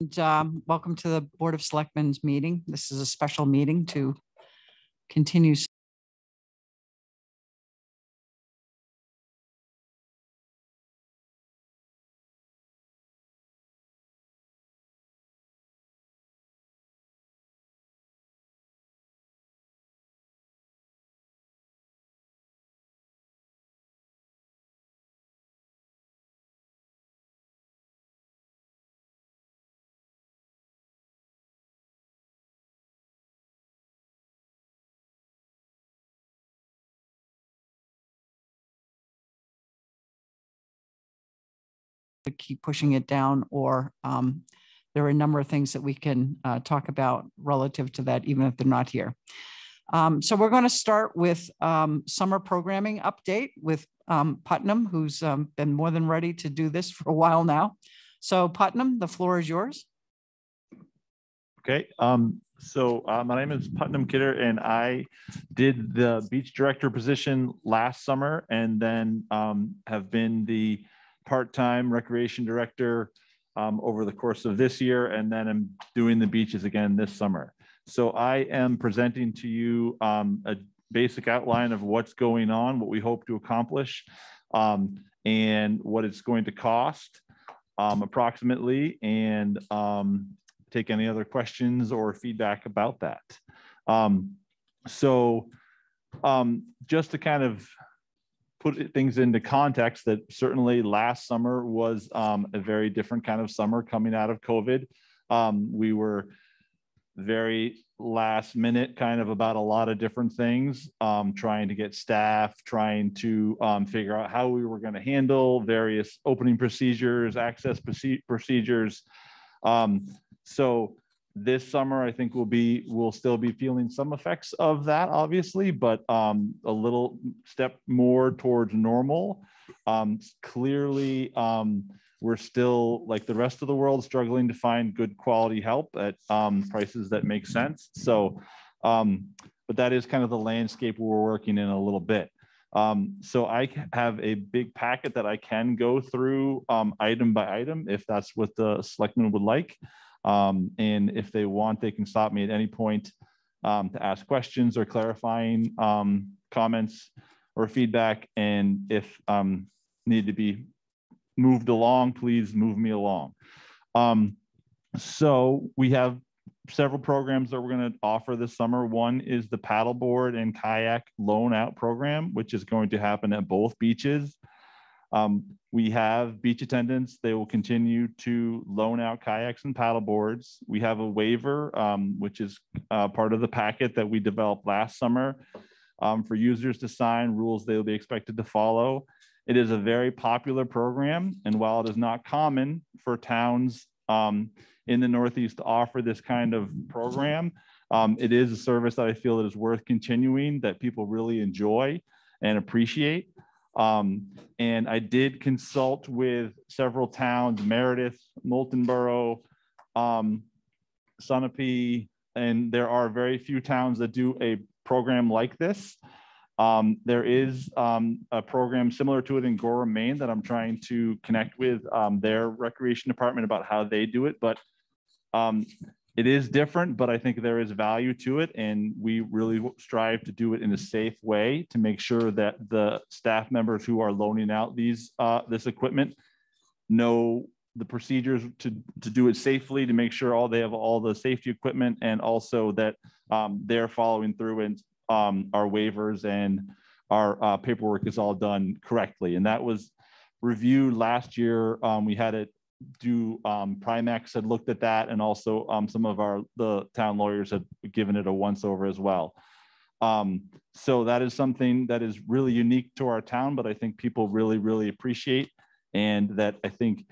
And, um, Welcome to the Board of Selectmen's meeting. This is a special meeting to continue. To keep pushing it down, or um, there are a number of things that we can uh, talk about relative to that, even if they're not here. Um, So we're going to start with um, summer programming update with um, Putnam, who's um, been more than ready to do this for a while now. So Putnam, the floor is yours. Okay, um, so, uh, my name is Putnam Kidder and I did the beach director position last summer and then, um, have been the part-time recreation director, um, over the course of this year and then I'm doing the beaches again this summer. So I am presenting to you, um, a basic outline of what's going on, what we hope to accomplish, um, and what it's going to cost, um, approximately, and, um, take any other questions or feedback about that. Um, so just to kind of put things into context, that certainly last summer was um, a very different kind of summer coming out of COVID. Um, we were very last minute kind of about a lot of different things, um, trying to get staff, trying to um, figure out how we were going to handle various opening procedures, access procedures. Um, so this summer, I think we'll be, we'll still be feeling some effects of that, obviously, but um, a little step more towards normal. Um, clearly, um, we're still like the rest of the world struggling to find good quality help at um, prices that make sense. So, um, but that is kind of the landscape we're working in a little bit. Um, so i have a big packet that I can go through um, item by item if that's what the selectmen would like. Um, and if they want, they can stop me at any point um, to ask questions or clarifying um, comments or feedback. And if um, need to be moved along, please move me along. Um, so we have several programs that we're going to offer this summer. One is the paddleboard and kayak loan out program, which is going to happen at both beaches. Um, we have beach attendants. They will continue to loan out kayaks and paddle boards. We have a waiver, um, which is uh, part of the packet that we developed last summer um, for users to sign rules they will be expected to follow. It is a very popular program, and while it is not common for towns um, in the Northeast to offer this kind of program, um, it is a service that I feel that is worth continuing, that people really enjoy and appreciate. Um, and I did consult with several towns, Meredith, Moultonborough, um, Sunapee, and there are very few towns that do a program like this. Um, there is um, a program similar to it in Gorham, Maine that I'm trying to connect with um, their recreation department about how they do it, but um, it is different, but I think there is value to it. And we really strive to do it in a safe way to make sure that the staff members who are loaning out these, uh, this equipment know the procedures to, to do it safely, to make sure all they have all the safety equipment and also that um, they're following through and um, our waivers and our uh, paperwork is all done correctly. And that was reviewed last year. Um, we had it do um, Primex had looked at that, and also um, some of our the town lawyers had given it a once over as well. Um, so that is something that is really unique to our town, but I think people really, really appreciate, and that I think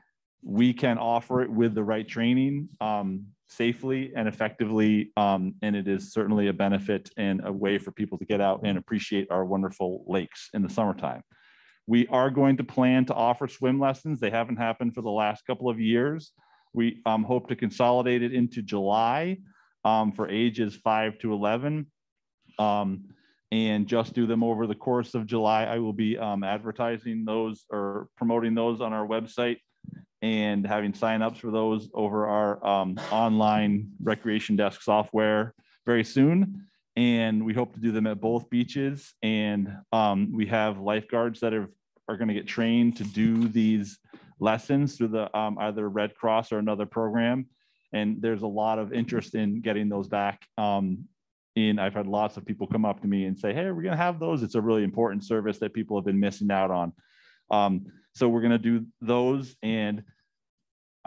we can offer it with the right training um, safely and effectively, um, and it is certainly a benefit and a way for people to get out and appreciate our wonderful lakes in the summertime. We are going to plan to offer swim lessons. They haven't happened for the last couple of years. We um, hope to consolidate it into July um, for ages five to 11 um, and just do them over the course of July. I will be um, advertising those or promoting those on our website and having signups for those over our um, online recreation desk software very soon. And we hope to do them at both beaches. And um, we have lifeguards that are, are going to get trained to do these lessons through the um, either Red Cross or another program. And there's a lot of interest in getting those back. Um, in I've had lots of people come up to me and say, "Hey, we're going to have those. It's a really important service that people have been missing out on." Um, so we're going to do those, and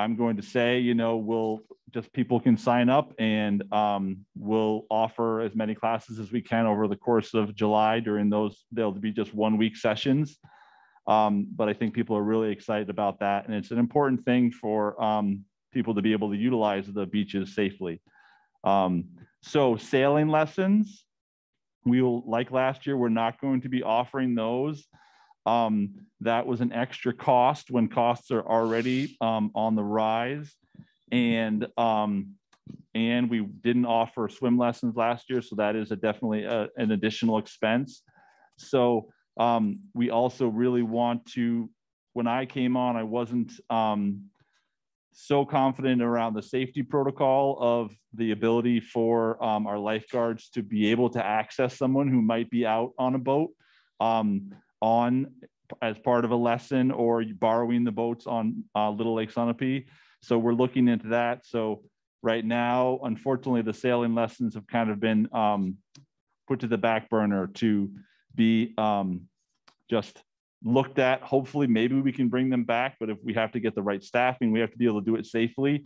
I'm going to say, you know, we'll just people can sign up, and um, we'll offer as many classes as we can over the course of July. During those, they'll be just one week sessions. Um, but I think people are really excited about that, and it's an important thing for um, people to be able to utilize the beaches safely. Um, so sailing lessons, we will, like last year, we're not going to be offering those. Um, that was an extra cost when costs are already um, on the rise. And um, and we didn't offer swim lessons last year, so that is a definitely a, an additional expense. So um, we also really want to, when I came on, I wasn't um, so confident around the safety protocol of the ability for um, our lifeguards to be able to access someone who might be out on a boat um, on as part of a lesson or borrowing the boats on uh, Little Lake Sunapee. So we're looking into that. So right now, unfortunately, the sailing lessons have kind of been um, put to the back burner to be um, just looked at. Hopefully, maybe we can bring them back, but if we have to get the right staffing, we have to be able to do it safely.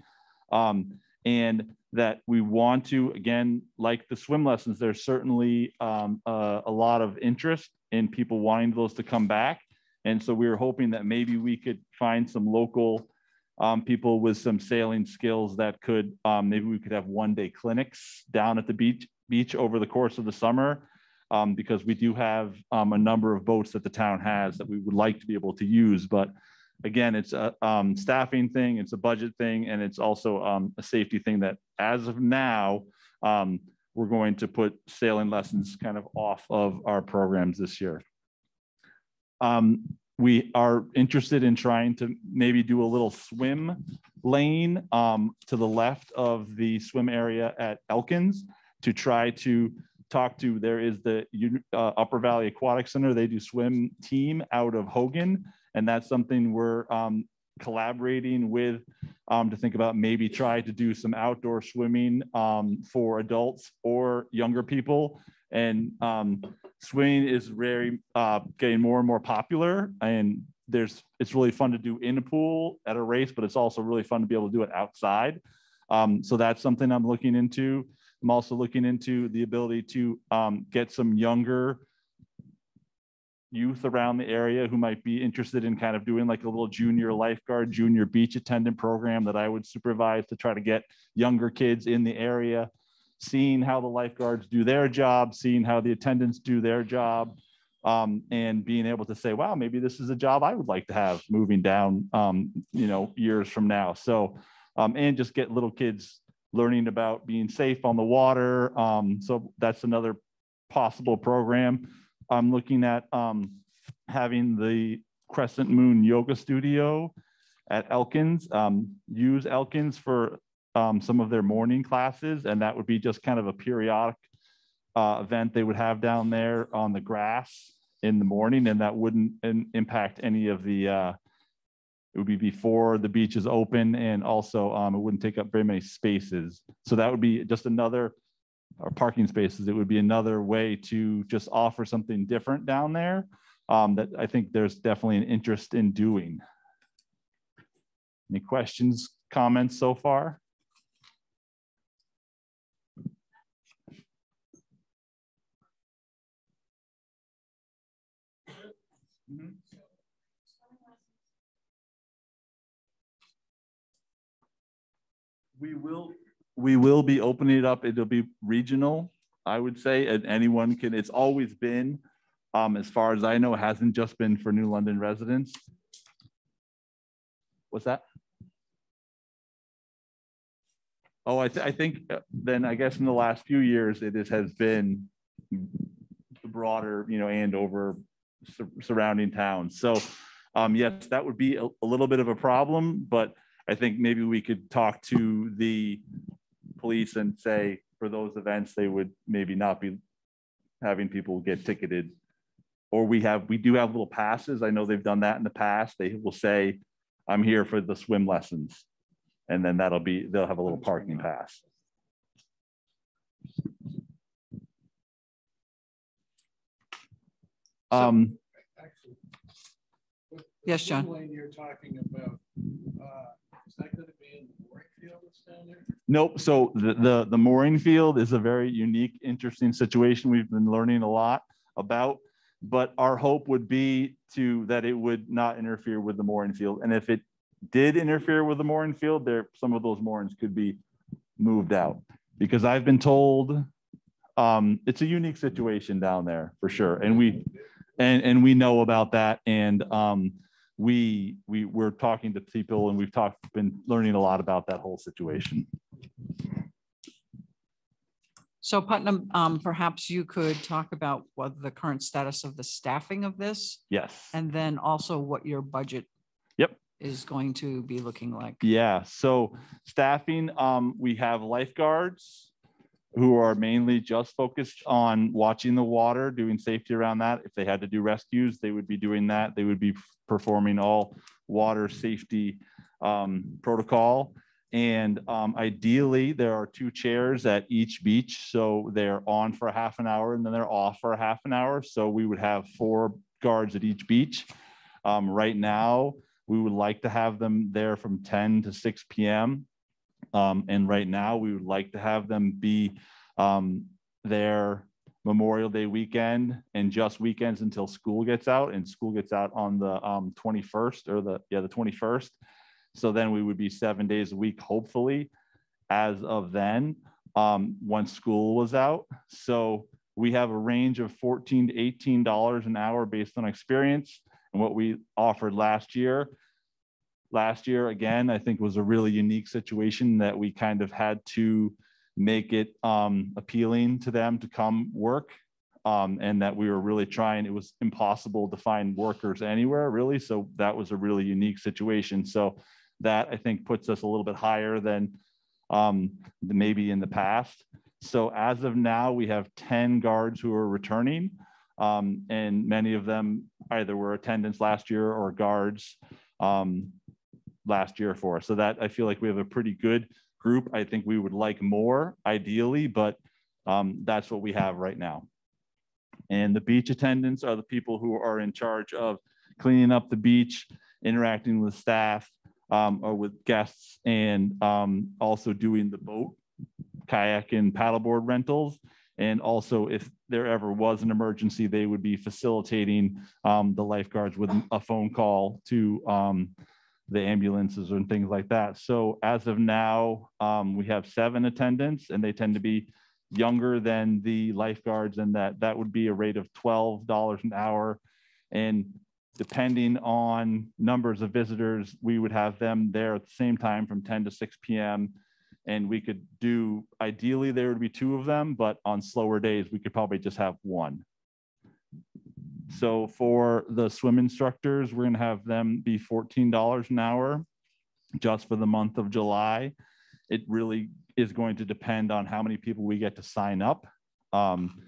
Um, and that we want to, again, like the swim lessons, there's certainly um, uh, a lot of interest in people wanting those to come back. And so we were hoping that maybe we could find some local um, people with some sailing skills that could, um, maybe we could have one day clinics down at the beach, beach over the course of the summer um, because we do have um, a number of boats that the town has that we would like to be able to use. But again, it's a um, staffing thing, it's a budget thing, and it's also um, a safety thing that as of now, um, we're going to put sailing lessons kind of off of our programs this year. Um, we are interested in trying to maybe do a little swim lane to the left of the swim area at Elkins to try to talk to, there is the uh, Upper Valley Aquatic Center. They do swim team out of Hogan. And that's something we're um, collaborating with um, to think about maybe try to do some outdoor swimming um, for adults or younger people. And um, swimming is very uh, getting more and more popular. And there's it's really fun to do in a pool at a race, but it's also really fun to be able to do it outside. Um, so that's something I'm looking into. I'm also looking into the ability to um, get some younger youth around the area who might be interested in kind of doing like a little junior lifeguard, junior beach attendant program that I would supervise to try to get younger kids in the area, seeing how the lifeguards do their job, seeing how the attendants do their job, um, and being able to say, wow, maybe this is a job I would like to have moving down, um, you know, years from now. So, um, and just get little kids learning about being safe on the water. Um, so that's another possible program. I'm looking at um, having the Crescent Moon Yoga Studio at Elkins, um, use Elkins for um, some of their morning classes. And that would be just kind of a periodic uh, event they would have down there on the grass in the morning. And that wouldn't impact any of the uh, it would be before the beach is open and also um, it wouldn't take up very many spaces. So that would be just another, or parking spaces, it would be another way to just offer something different down there um, that I think there's definitely an interest in doing. Any questions, comments so far? We will, we will be opening it up. It'll be regional, I would say, and anyone can, it's always been, um, as far as I know, hasn't just been for New London residents. What's that? Oh, I, th I think uh, then I guess in the last few years, it is, has been the broader, you know, Andover sur surrounding towns. So Um, yes, that would be a, a little bit of a problem, but I think maybe we could talk to the police and say for those events, they would maybe not be having people get ticketed. Or we have, we do have little passes. I know they've done that in the past. They will say, I'm here for the swim lessons. And then that'll be, they'll have a little parking pass. Um, Actually, Yes, John. Lane you're talking about, uh, is that gonna be in the mooring field? Nope. So the, the, the mooring field is a very unique, interesting situation we've been learning a lot about. But our hope would be to, that it would not interfere with the mooring field. And if it did interfere with the mooring field, there, some of those moorings could be moved out. Because I've been told, um, it's a unique situation down there for sure. And we, and, and we know about that. And, um, we, we, we're talking to people and we've talked, been learning a lot about that whole situation. So Putnam, um, perhaps you could talk about what the current status of the staffing of this Yes. and then also what your budget Yep. is going to be looking like. Yeah, so staffing, um, we have lifeguards who are mainly just focused on watching the water, doing safety around that. If they had to do rescues, they would be doing that. They would be performing all water safety um, protocol. And um, ideally, there are two chairs at each beach, so they're on for a half an hour and then they're off for a half an hour. So we would have four guards at each beach. Um, right now, we would like to have them there from 10 to 6 p.m. Um, and right now, we would like to have them be um, there Memorial Day weekend and just weekends until school gets out. And school gets out on the um, 21st or the yeah the 21st. So then we would be seven days a week, hopefully, as of then, um, once school was out. So we have a range of 14 to 18 dollars an hour based on experience and what we offered last year last year again i think was a really unique situation that we kind of had to make it um, appealing to them to come work um, and that we were really trying it was impossible to find workers anywhere really so that was a really unique situation. So that i think puts us a little bit higher than um, maybe in the past. So as of now we have 10 guards who are returning um, and many of them either were attendants last year or guards um, last year for us. So that I feel like we have a pretty good group. I think we would like more ideally, but um, that's what we have right now. And the beach attendants are the people who are in charge of cleaning up the beach, interacting with staff um, or with guests, and um, also doing the boat, kayak, and paddleboard rentals. And also, if there ever was an emergency, they would be facilitating um, the lifeguards with a phone call to um, the ambulances and things like that. So as of now, um, we have seven attendants and they tend to be younger than the lifeguards and that that would be a rate of $12 an hour. And depending on numbers of visitors, we would have them there at the same time from 10 to 6 p.m. And we could do, ideally, there would be two of them, but on slower days, we could probably just have one. So for the swim instructors, we're gonna have them be fourteen dollars an hour just for the month of July. It really is going to depend on how many people we get to sign up um,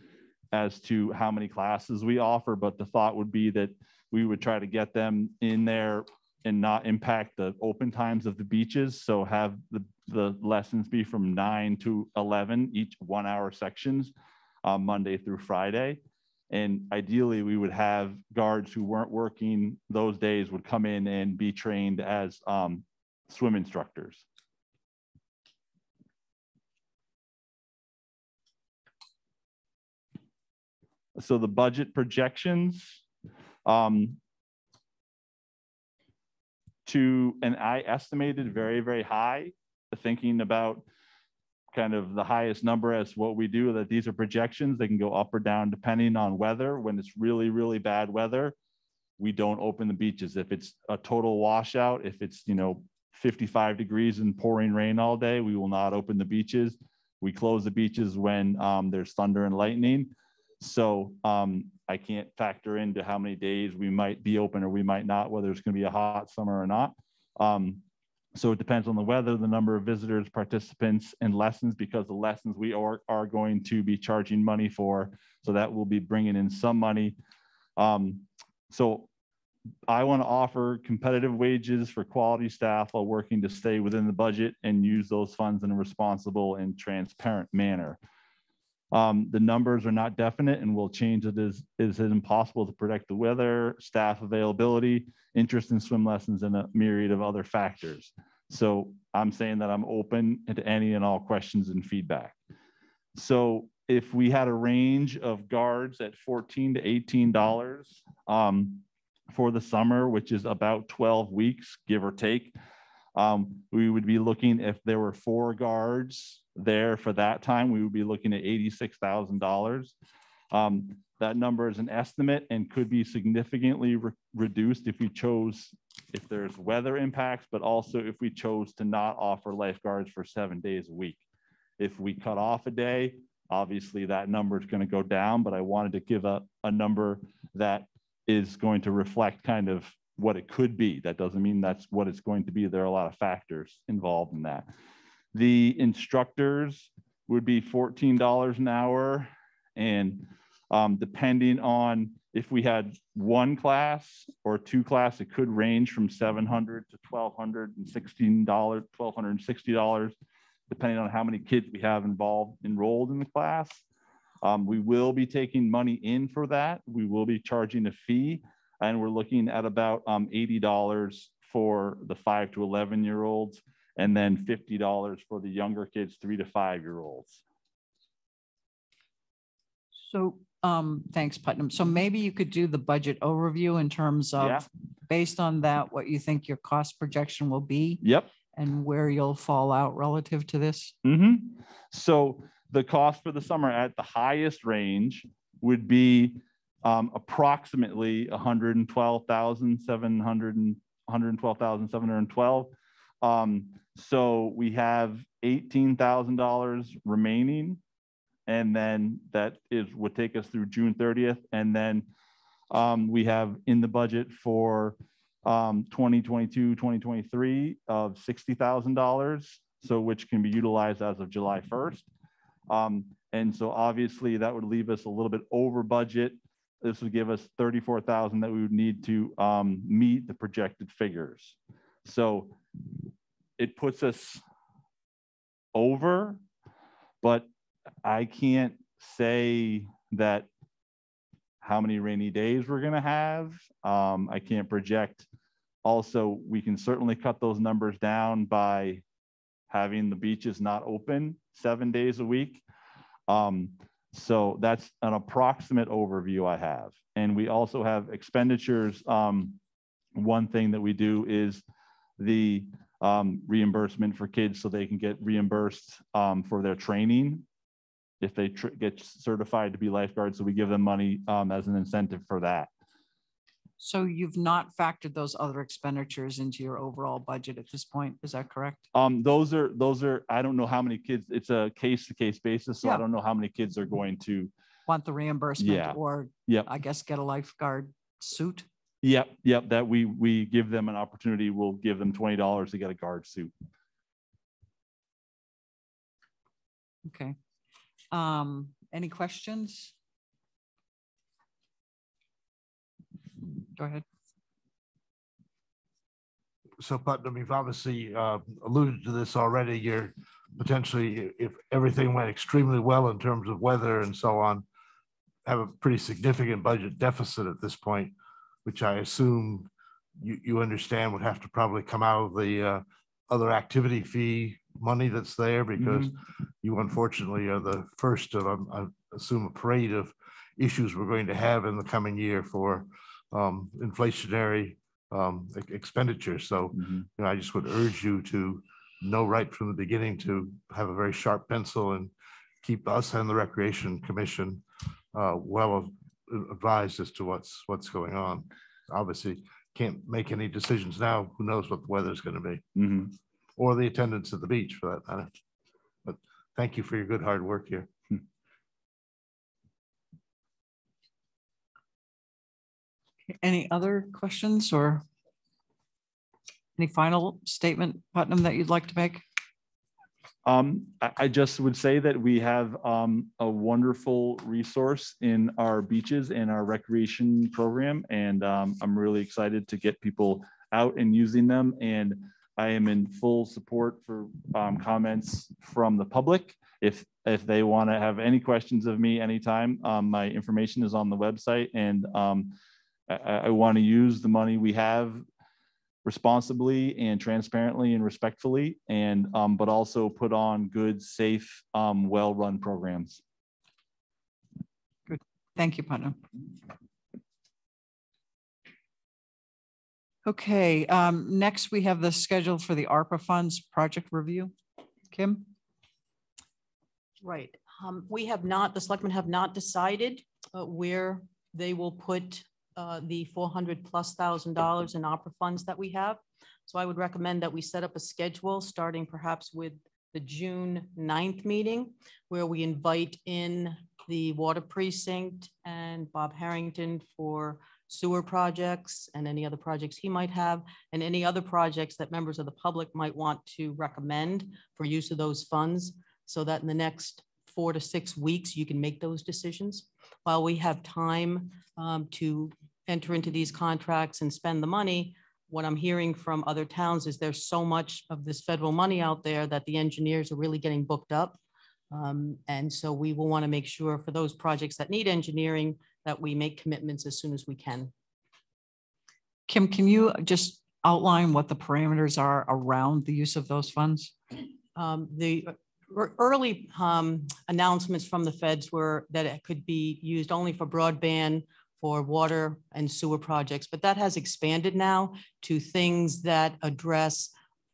as to how many classes we offer, but the thought would be that we would try to get them in there and not impact the open times of the beaches. So have the, the lessons be from nine to 11, each one hour sections, uh, Monday through Friday. And ideally, we would have guards who weren't working those days would come in and be trained as um, swim instructors. So the budget projections um, to, and I estimated very, very high, thinking about kind of the highest number as what we do, that these are projections. They can go up or down depending on weather. When it's really, really bad weather, we don't open the beaches. If it's a total washout, if it's, you know, 55 degrees and pouring rain all day, we will not open the beaches. We close the beaches when um, there's thunder and lightning. So um, I can't factor into how many days we might be open or we might not, whether it's going to be a hot summer or not. Um, so it depends on the weather, the number of visitors, participants, and lessons, because the lessons we are, are going to be charging money for. So that will be bringing in some money. Um, so I want to offer competitive wages for quality staff while working to stay within the budget and use those funds in a responsible and transparent manner. Um, the numbers are not definite and will change it is, is it impossible to predict the weather, staff availability, interest in swim lessons, and a myriad of other factors. So I'm saying that I'm open to any and all questions and feedback. So if we had a range of guards at 14 to 18 dollars um, for the summer, which is about 12 weeks, give or take, um, we would be looking if there were four guards there for that time, we would be looking at $86,000. Um, that number is an estimate and could be significantly re reduced if we chose, if there's weather impacts, but also if we chose to not offer lifeguards for seven days a week. If we cut off a day, obviously that number is going to go down, but I wanted to give a, a number that is going to reflect kind of what it could be. That doesn't mean that's what it's going to be. There are a lot of factors involved in that. The instructors would be $14 an hour. And um, depending on if we had one class or two class, it could range from 700 to $1,216, $1,260, depending on how many kids we have involved, enrolled in the class. Um, we will be taking money in for that. We will be charging a fee and we're looking at about um, $80 for the five to 11 year olds and then $50 for the younger kids, three to five year olds. So, um, thanks Putnam. So maybe you could do the budget overview in terms Yeah. of, based on that, what you think your cost projection will be Yep. and where you'll fall out relative to this? Mm-hmm. So the cost for the summer at the highest range would be um, approximately 112,700 and 112,712. Um, so we have $18,000 remaining. And then that is would take us through June 30th. And then um, we have in the budget for um, 2022, 2023 of $60,000. So which can be utilized as of July 1st. Um, and so obviously that would leave us a little bit over budget. This would give us 34,000 that we would need to um, meet the projected figures. So it puts us over, but I can't say that how many rainy days we're going to have. Um, I can't project. Also, we can certainly cut those numbers down by having the beaches not open seven days a week. Um, so that's an approximate overview I have. And we also have expenditures. Um, one thing that we do is the um, reimbursement for kids so they can get reimbursed um, for their training if they tr- get certified to be lifeguards. So we give them money um, as an incentive for that. So you've not factored those other expenditures into your overall budget at this point, is that correct? Um, those are those are I don't know how many kids. It's a case to case basis, so I don't know how many kids are going to. Want the reimbursement Yeah. or Yep. I guess get a lifeguard suit? Yep, yep. That we we give them an opportunity. We'll give them twenty dollars to get a guard suit. Okay. Um, any questions? Go ahead. So Putnam, you've obviously uh, alluded to this already. You're potentially, if everything went extremely well in terms of weather and so on, have a pretty significant budget deficit at this point, which I assume you, you understand would have to probably come out of the uh, other activity fee money that's there because you unfortunately are the first of, I assume, a parade of issues we're going to have in the coming year for um, inflationary um, e- expenditures. So, Mhm. you know, I just would urge you to know right from the beginning to have a very sharp pencil and keep us and the Recreation Commission uh, well advised as to what's, what's going on. Obviously, can't make any decisions now. Who knows what the weather's going to be, Mhm. or the attendance at the beach for that matter. But thank you for your good hard work here. Any other questions or any final statement, Putnam, that you'd like to make? Um, I, just would say that we have, um, a wonderful resource in our beaches and our recreation program. And, um, I'm really excited to get people out and using them. And I am in full support for, um, comments from the public. If, if they want to have any questions of me anytime, um, my information is on the website and, um, I, I, I want to use the money we have responsibly and transparently and respectfully and um, but also put on good safe um, well-run programs Good. Thank you, Putnam. Okay, um, next we have the schedule for the ARPA funds project review. Kim? Right. Um, we have not, the selectmen have not decided uh, where they will put uh, the four hundred plus thousand dollars in ARPA funds that we have. So I would recommend that we set up a schedule, starting perhaps with the June 9th meeting, where we invite in the water precinct and Bob Harrington for sewer projects and any other projects he might have, and any other projects that members of the public might want to recommend for use of those funds so that in the next four to six weeks, you can make those decisions. While we have time um, to enter into these contracts and spend the money, what I'm hearing from other towns is there's so much of this federal money out there that the engineers are really getting booked up. Um, And so we will want to make sure for those projects that need engineering, that we make commitments as soon as we can. Kim, can you just outline what the parameters are around the use of those funds? Um, The early um, announcements from the feds were that it could be used only for broadband, for water and sewer projects, but that has expanded now to things that address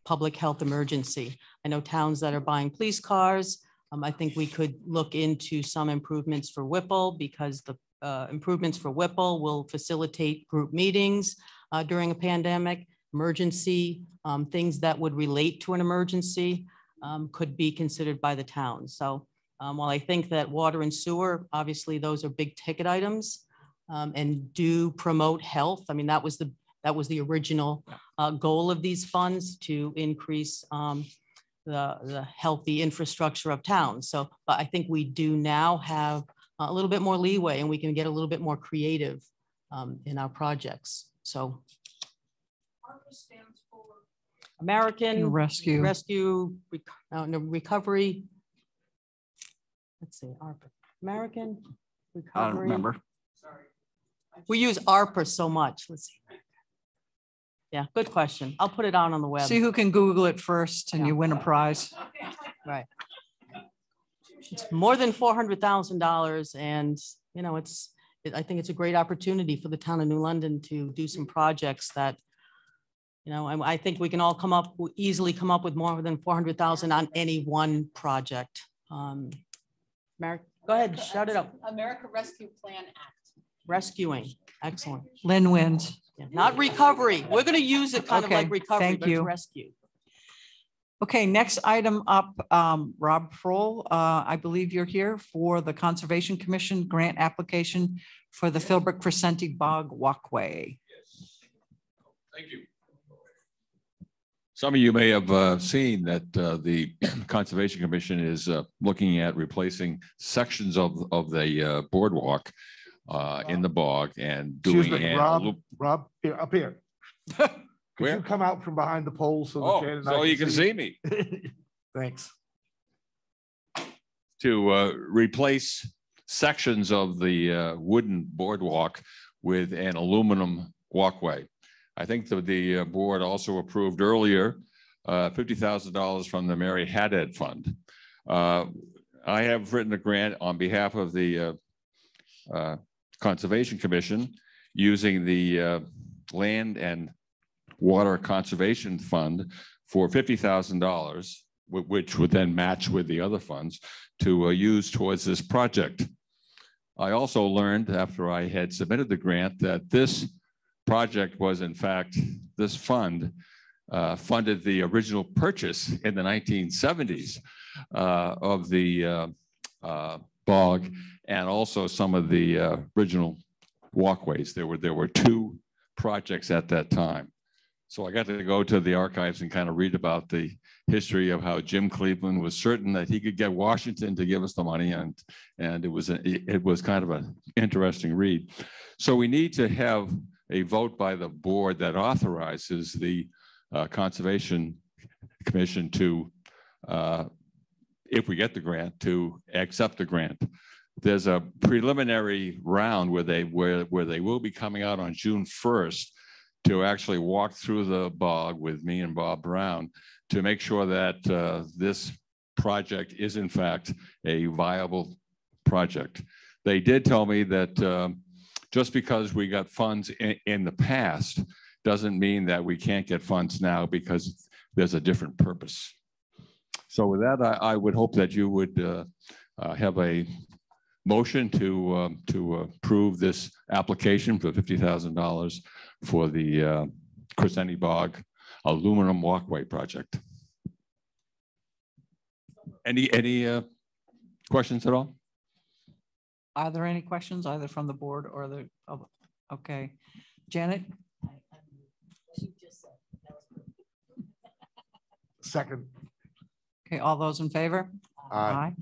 public health emergency. I know towns that are buying police cars. Um, I think we could look into some improvements for Whipple because the uh, improvements for Whipple will facilitate group meetings uh, during a pandemic, emergency, um, things that would relate to an emergency um, could be considered by the town. So um, while I think that water and sewer, obviously those are big ticket items um, and do promote health. I mean, that was the, that was the original uh, goal of these funds to increase um, the, the healthy infrastructure of towns. So, but I think we do now have a little bit more leeway and we can get a little bit more creative um, in our projects. So ARPA stands for American Rescue. Rescue, Rec- uh, no, Recovery. Let's see, ARPA, American I don't remember. remember. We use ARPA so much. Let's see. Yeah, good question. I'll put it out on the web. See who can Google it first and Yeah. you win a prize. Right. It's more than four hundred thousand dollars and, you know, it's, it- I think it's a great opportunity for the town of New London to do some projects that, you know, I, I think we can all come up, easily come up with more than four hundred thousand on any one project. Um, Mary, go ahead, shout it out. America Rescue Plan Act. Rescuing, excellent. Lynn wins. Yeah, Not recovery. We're gonna use it kind of like recovery, thank but it's you. rescue. Okay, next item up, um, Rob Frohl, uh, I believe you're here for the Conservation Commission grant application for the Philbrook Crescenti Bog Walkway. Yes. Thank you. Some of you may have uh, seen that uh, the Conservation Commission is uh, looking at replacing sections of, of the uh, boardwalk uh, in the bog and Excuse doing. me, Rob, loop- Rob, here, up here. Could Where? you come out from behind the pole so that Oh, and I you can see me. Thanks. to uh, replace sections of the uh, wooden boardwalk with an aluminum walkway. I think that the uh, board also approved earlier uh, $50,000 from the Mary Haddad Fund. Uh, I have written a grant on behalf of the uh, uh, Conservation Commission using the uh, Land and Water Conservation Fund for $50,000, whi- which would then match with the other funds to uh, use towards this project. I also learned after I had submitted the grant that this project was in fact, this fund uh, funded the original purchase in the 1970s uh, of the uh, uh, bog and also some of the uh, original walkways. There were, there were two projects at that time. So I got to go to the archives and kind of read about the history of how Jim Cleveland was certain that he could get Washington to give us the money and, and it was, a- it was kind of an interesting read. So we need to have a vote by the board that authorizes the uh, Conservation Commission to, uh, if we get the grant, to accept the grant. There's a preliminary round where they, where, where they will be coming out on June 1st to actually walk through the bog with me and Bob Brown to make sure that uh, this project is in fact a viable project. They did tell me that um, just because we got funds in, in the past doesn't mean that we can't get funds now because there's a different purpose. So with that, I, I would hope that you would uh, uh, have a motion to, um, to approve this application for fifty thousand dollars for the uh, Crescenti Bog aluminum walkway project. Any, any uh, questions at all? Are there any questions either from the board or the, public? okay. Janet, Second. okay, all those in favor? Aye.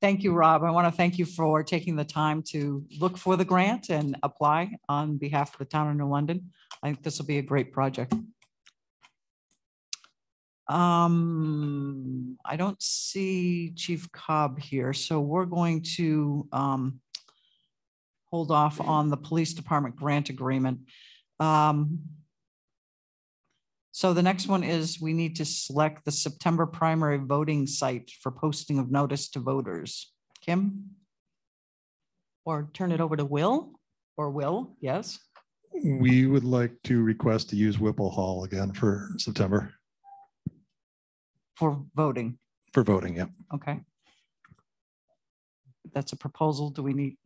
Thank you, Rob. I want to thank you for taking the time to look for the grant and apply on behalf of the town of New London. I think this will be a great project. Um, I don't see Chief Cobb here, so we're going to um hold off on the police department grant agreement. Um, so the next one is we need to select the September primary voting site for posting of notice to voters. Kim Or turn it over to Will? or Will? Yes. We would like to request to use Whipple Hall again for September For voting. for voting. Yep. Okay. That's a proposal. Do we need,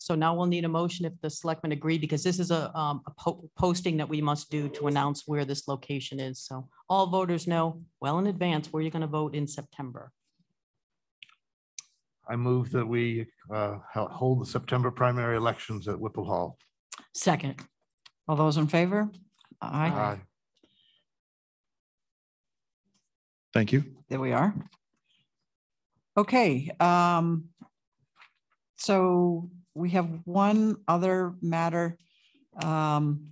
So now we'll need a motion if the selectmen agree, because this is a, um, a po- posting that we must do to announce where this location is. So all voters know well in advance where you're going to vote in September. I move that we uh, hold the September primary elections at Whipple Hall. Second. all those in favor? Aye, Aye. Thank you. there we are. Okay, um, so we have one other matter. Um,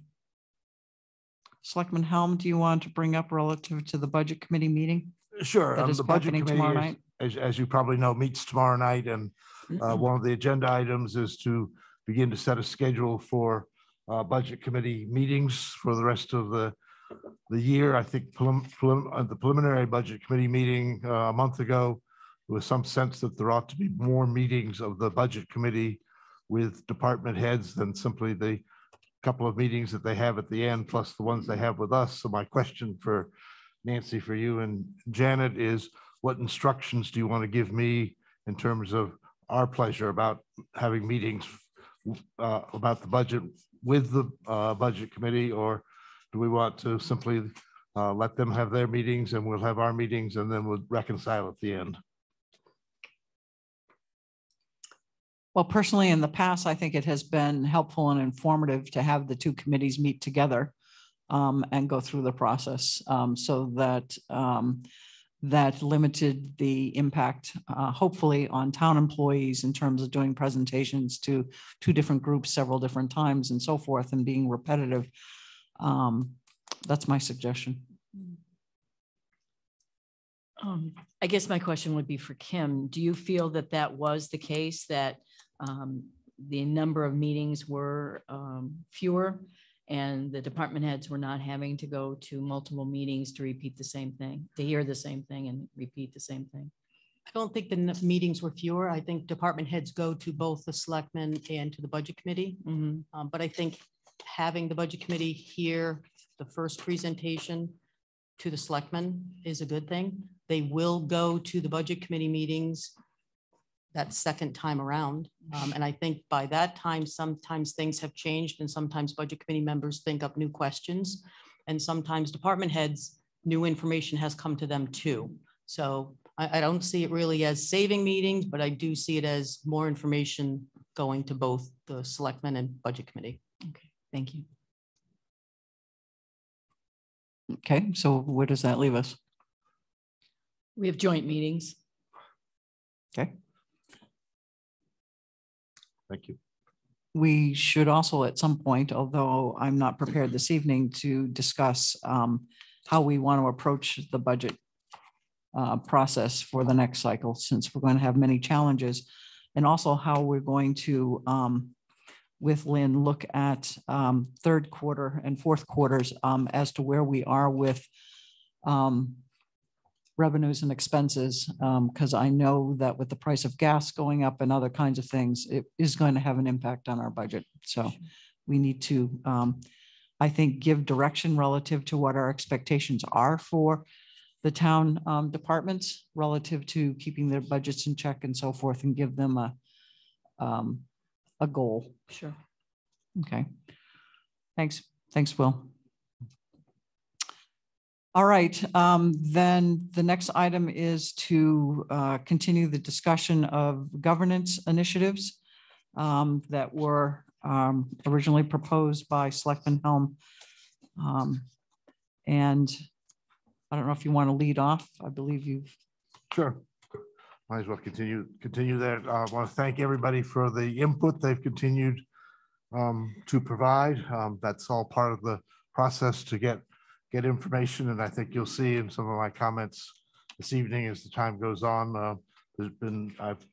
Selectman Helm, do you want to bring up relative to the budget committee meeting? Sure. That um, is The budget happening tomorrow committee, night? is- as, as you probably know, meets tomorrow night and Uh, one of the agenda items is to begin to set a schedule for uh, budget committee meetings for the rest of the, the year. I think prelim, prelim, uh, the preliminary budget committee meeting uh, a month ago, there was some sense that there ought to be more meetings of the budget committee with department heads than simply the couple of meetings that they have at the end, plus the ones they have with us. So my question for Nancy, for you and Janet is, what instructions do you want to give me in terms of our pleasure about having meetings uh, about the budget with the uh, budget committee, or do we want to simply uh, let them have their meetings and we'll have our meetings and then we'll reconcile at the end? Well, personally, in the past, I think it has been helpful and informative to have the two committees meet together um, and go through the process um, so that um, that limited the impact, uh, hopefully, on town employees in terms of doing presentations to two different groups several different times and so forth and being repetitive. Um, That's my suggestion. Um, I guess my question would be for Kim. Do you feel that that was the case, that um, the number of meetings were um, fewer and the department heads were not having to go to multiple meetings to repeat the same thing, to hear the same thing and repeat the same thing? I don't think the meetings were fewer. I think department heads go to both the selectmen and to the budget committee. Mhm. Um, But I think having the budget committee hear the first presentation to the selectmen is a good thing. They will go to the budget committee meetings that second time around. Um, And I think by that time, sometimes things have changed and sometimes budget committee members think up new questions. And sometimes department heads, new information has come to them too. So I, I don't see it really as saving meetings, but I do see it as more information going to both the selectmen and budget committee. Okay, thank you. Okay, so where does that leave us? We have joint meetings. Okay. Thank you. We should also at some point, although I'm not prepared this evening to discuss um, how we want to approach the budget uh, process for the next cycle, since we're going to have many challenges. And also how we're going to, um, with Lynn, look at um, third quarter and fourth quarters um, as to where we are with um, revenues and expenses, because I know that with the price of gas going up and other kinds of things, it is going to have an impact on our budget. So we need to, um, I think, give direction relative to what our expectations are for the town um, departments relative to keeping their budgets in check and so forth, and give them a um, a goal. Sure. Okay. Thanks. Thanks, Will. All right, um, then the next item is to uh, continue the discussion of governance initiatives um, that were um, originally proposed by Selectman Helm. Um, And I don't know if you want to lead off. I believe you've, Sure. Might as well continue, continue there. Uh, I want to thank everybody for the input they've continued um, to provide. Um, That's all part of the process to get, get information. And I think you'll see in some of my comments this evening as the time goes on, uh, there's been, I've,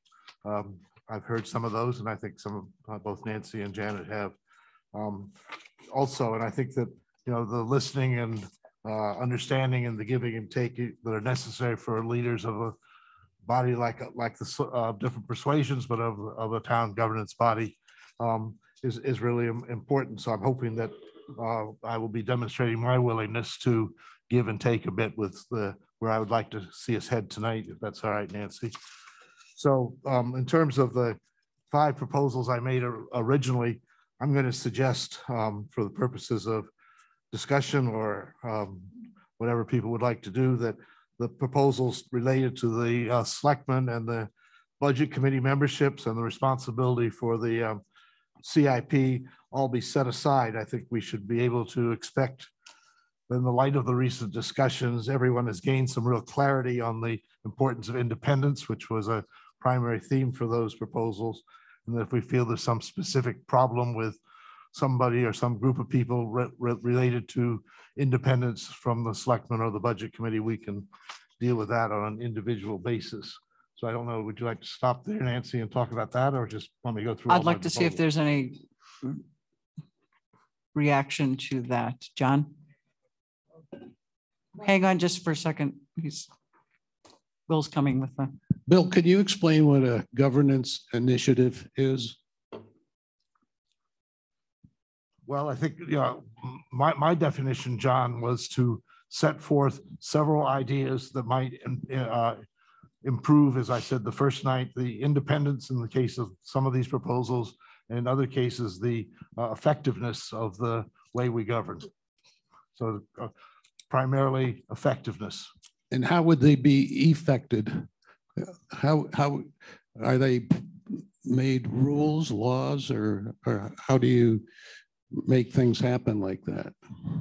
um, I've heard some of those and I think some of uh, both Nancy and Janet have. Um, Also, and I think that, you know, the listening and uh, understanding and the giving and taking that are necessary for leaders of a body like, like the, uh, different persuasions, but of, of a town governance body um, is, is really important. So I'm hoping that uh, I will be demonstrating my willingness to give and take a bit with the, where I would like to see us head tonight, if that's all right, Nancy. So um, in terms of the five proposals I made originally, I'm going to suggest um, for the purposes of discussion or um, whatever people would like to do, that the proposals related to the uh, selectmen and the budget committee memberships and the responsibility for the um, CIP all be set aside. I think we should be able to expect in the light of the recent discussions, everyone has gained some real clarity on the importance of independence, which was a primary theme for those proposals. And that if we feel there's some specific problem with somebody or some group of people re- re- related to independence from the selectmen or the budget committee, we can deal with that on an individual basis. So I don't know, would you like to stop there, Nancy, and talk about that, or just let me go through? all I'd my like to see if proposals? there's any reaction to that. John? Hang on just for a second. He's, Will's coming with the. Bill, could you explain what a governance initiative is? Well, I think, you know, my, my definition, John, was to set forth several ideas that might im- uh, improve, as I said the first night, the independence in the case of some of these proposals, and in other cases, the uh, effectiveness of the way we govern. So uh, primarily effectiveness. And how would they be effected? How, how, are they made rules, laws, or, or how do you make things happen like that?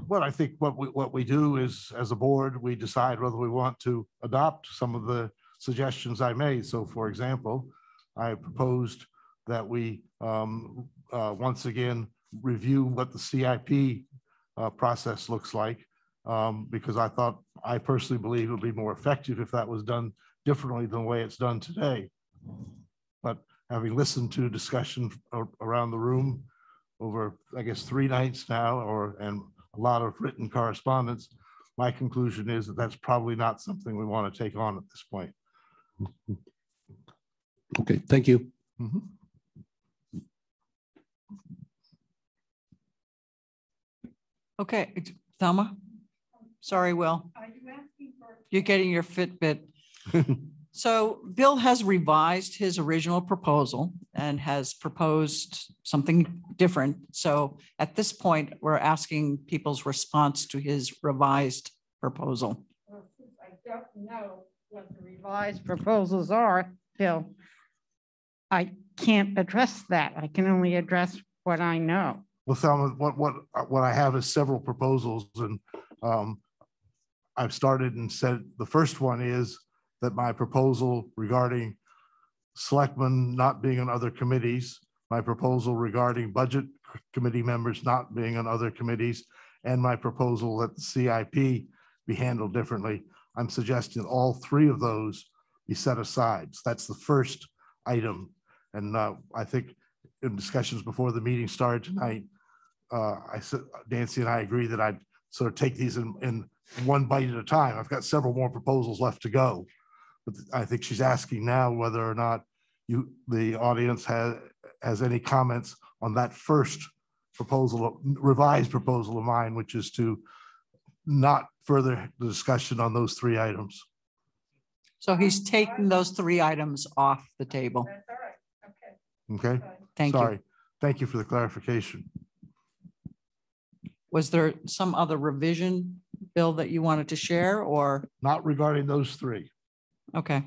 Well, I think what we, what we do is, as a board, we decide whether we want to adopt some of the suggestions I made. So for example, I proposed that we, um, uh, once again, review what the CIP uh, process looks like. Um, because I thought, I personally believe it would be more effective if that was done differently than the way it's done today. But having listened to discussion around the room, over, I guess, three nights now, or, and a lot of written correspondence, my conclusion is that that's probably not something we want to take on at this point. Okay, thank you. Mhm. Okay, ex- Thelma? Sorry, Will. You're getting your Fitbit. So Bill has revised his original proposal and has proposed something different. So at this point, we're asking people's response to his revised proposal. Well, since I don't know what the revised proposals are, Bill. I can't address that. I can only address what I know. Well, Thelma, what, what, what I have is several proposals and um, I've started and said, the first one is that my proposal regarding selectmen not being on other committees, my proposal regarding budget committee members not being on other committees, and my proposal that CIP be handled differently. I'm suggesting all three of those be set aside. So That's the first item. And uh, I think in discussions before the meeting started tonight, uh, I said, Nancy and I agree that I'd sort of take these in, in one bite at a time. I've got several more proposals left to go. But I think she's asking now whether or not you, the audience has, has any comments on that first proposal, revised proposal of mine, which is to not further discussion on those three items. So he's taking those three items off the table. Okay? Okay. Thank you. Sorry. Thank you for the clarification. Was there some other revision, Bill, that you wanted to share or, Not regarding those three. okay.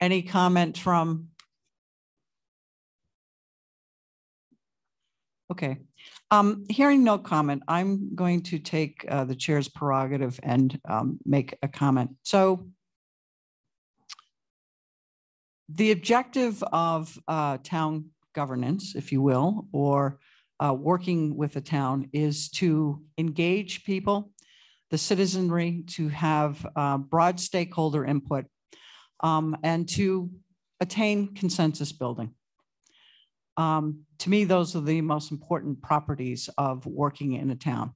Any comment from? Okay, um, hearing no comment, I'm going to take uh, the chair's prerogative and um, make a comment. So the objective of uh, town governance, if you will, or uh, working with the town is to engage people, the citizenry, to have uh, broad stakeholder input, um, and to attain consensus building. Um, to me, those are the most important properties of working in a town.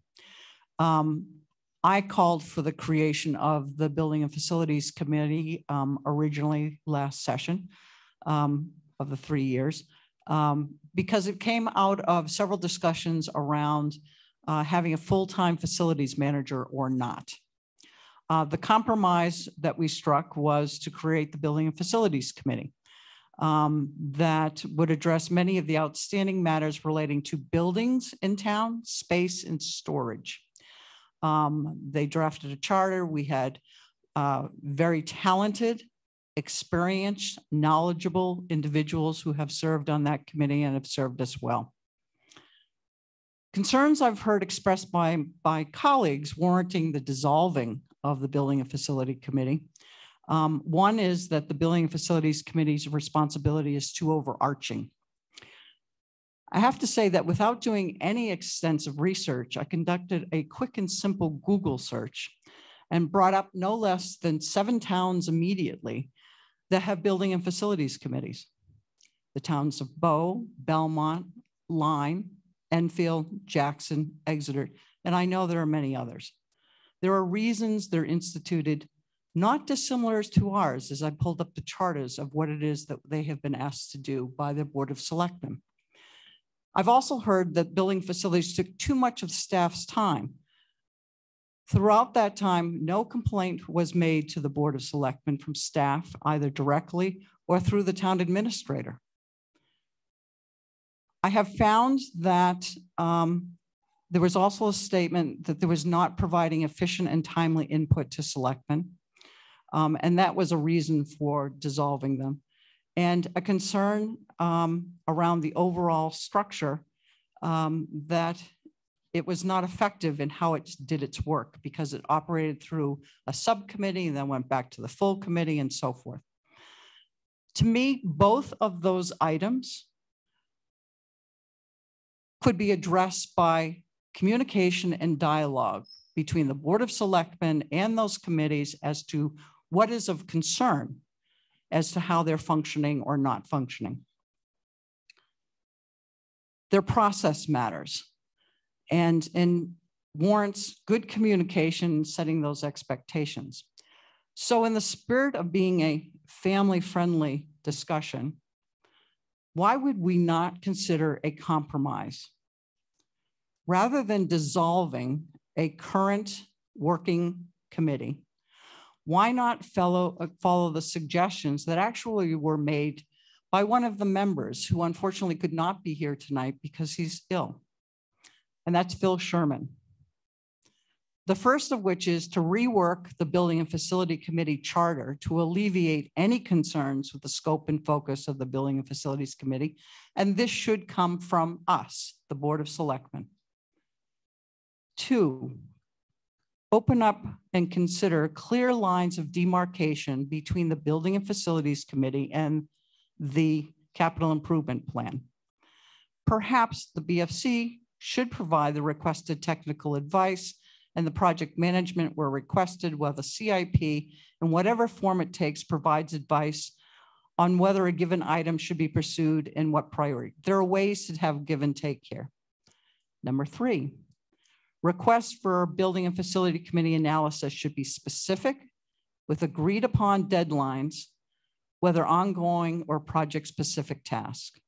Um, I called for the creation of the Building and Facilities Committee um, originally last session um, of the three years um, because it came out of several discussions around uh, having a full-time facilities manager or not. Uh, the compromise that we struck was to create the Building and Facilities Committee um, that would address many of the outstanding matters relating to buildings in town, space and storage. Um, they drafted a charter. We had uh, very talented, experienced, knowledgeable individuals who have served on that committee and have served us well. Concerns I've heard expressed by, by colleagues warranting the dissolving of the Building and Facility Committee. Um, one is that the Building and Facilities Committee's responsibility is too overarching. I have to say that without doing any extensive research, I conducted a quick and simple Google search and brought up no less than seven towns immediately that have building and facilities committees. The towns of Bow, Belmont, Lyme, Enfield, Jackson, Exeter, and I know there are many others. There are reasons they're instituted not dissimilar to ours as I pulled up the charters of what it is that they have been asked to do by the Board of Selectmen. I've also heard that building facilities took too much of staff's time. Throughout that time, no complaint was made to the Board of Selectmen from staff, either directly or through the town administrator. I have found that um, there was also a statement that there was not providing efficient and timely input to selectmen. Um, and that was a reason for dissolving them. And a concern um, around the overall structure um, that it was not effective in how it did its work because it operated through a subcommittee and then went back to the full committee and so forth. To me, both of those items could be addressed by communication and dialogue between the Board of Selectmen and those committees as to what is of concern as to how they're functioning or not functioning. Their process matters and, and warrants good communication, setting those expectations. So in the spirit of being a family-friendly discussion, why would we not consider a compromise? Rather than dissolving a current working committee, why not fellow, uh, follow the suggestions that actually were made by one of the members who unfortunately could not be here tonight because he's ill? And that's Phil Sherman. The first of which is to rework the Building and Facility Committee charter to alleviate any concerns with the scope and focus of the Building and Facilities Committee. And this should come from us, the Board of Selectmen. Two, open up and consider clear lines of demarcation between the Building and Facilities Committee and the Capital Improvement Plan. Perhaps the BFC should provide the requested technical advice and the project management were requested while the CIP, in whatever form it takes, provides advice on whether a given item should be pursued and what priority. There are ways to have give and take here. Number three, requests for building and facility committee analysis should be specific with agreed upon deadlines, whether ongoing or project specific task.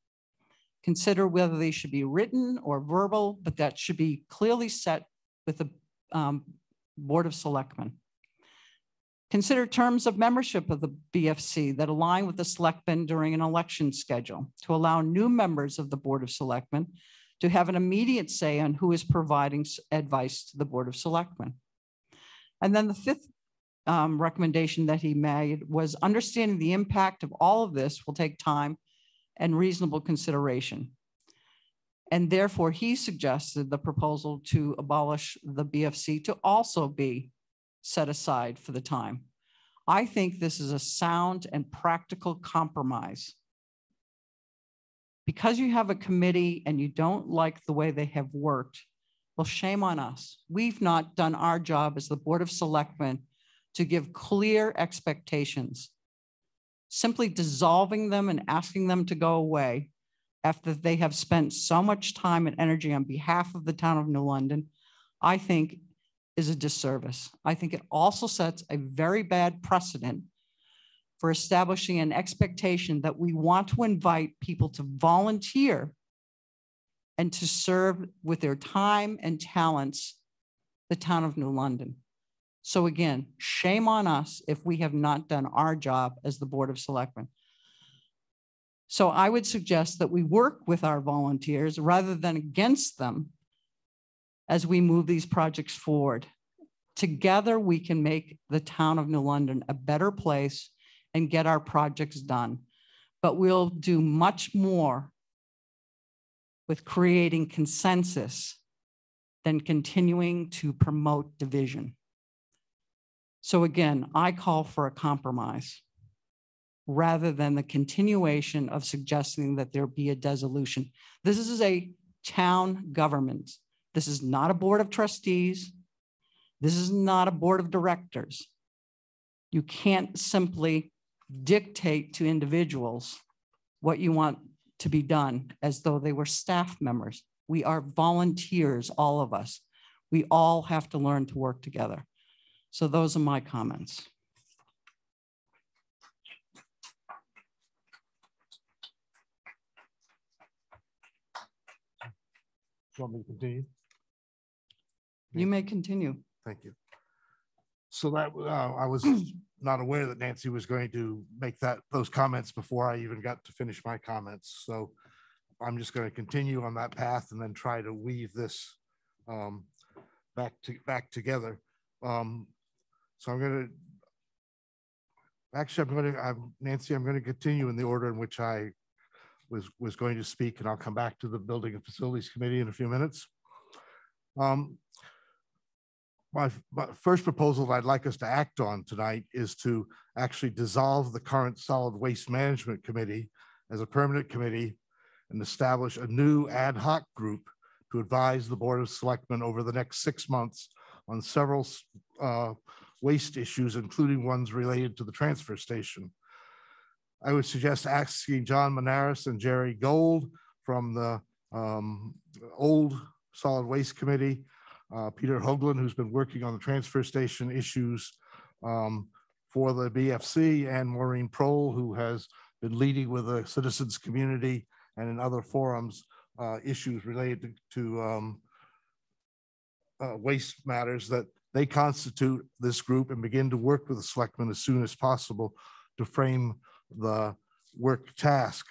Consider whether they should be written or verbal, but that should be clearly set with the um, Board of Selectmen. Consider terms of membership of the BFC that align with the selectmen during an election schedule to allow new members of the Board of Selectmen to have an immediate say on who is providing advice to the Board of Selectmen. And then the fifth um, recommendation that he made was understanding the impact of all of this will take time and reasonable consideration. And therefore, he suggested the proposal to abolish the BFC to also be set aside for the time. I think this is a sound and practical compromise. Because you have a committee and you don't like the way they have worked, well, shame on us. We've not done our job as the Board of Selectmen to give clear expectations. Simply dissolving them and asking them to go away after they have spent so much time and energy on behalf of the town of New London, I think is a disservice. I think it also sets a very bad precedent for establishing an expectation that we want to invite people to volunteer and to serve with their time and talents the town of New London. So again, shame on us if we have not done our job as the Board of Selectmen. So I would suggest that we work with our volunteers rather than against them as we move these projects forward. Together, we can make the town of New London a better place and get our projects done. But we'll do much more with creating consensus than continuing to promote division. So again, I call for a compromise rather than the continuation of suggesting that there be a dissolution. This is a town government. This is not a board of trustees. This is not a board of directors. You can't simply dictate to individuals what you want to be done as though they were staff members. We are volunteers, all of us. We all have to learn to work together. So those are my comments. Do you want me to continue? You may continue. Thank you. So that, uh, I was not aware that Nancy was going to make that, those comments before I even got to finish my comments. So I'm just going to continue on that path and then try to weave this um, back to, back together. Um, So I'm going to, actually, I'm going to, I'm, Nancy, I'm going to continue in the order in which I was, was going to speak, and I'll come back to the Building and Facilities Committee in a few minutes. Um, my, my first proposal that I'd like us to act on tonight is to actually dissolve the current Solid Waste Management Committee as a permanent committee and establish a new ad hoc group to advise the Board of Selectmen over the next six months on several uh, waste issues, including ones related to the transfer station. I would suggest asking John Manaris and Jerry Gold from the um, old Solid Waste Committee uh, Peter Hoagland, who's been working on the transfer station issues um, for the BFC, and Maureen Prohl, who has been leading with the citizens community and in other forums, uh, issues related to, to um, uh, waste matters that they constitute this group and begin to work with the selectmen as soon as possible to frame the work task.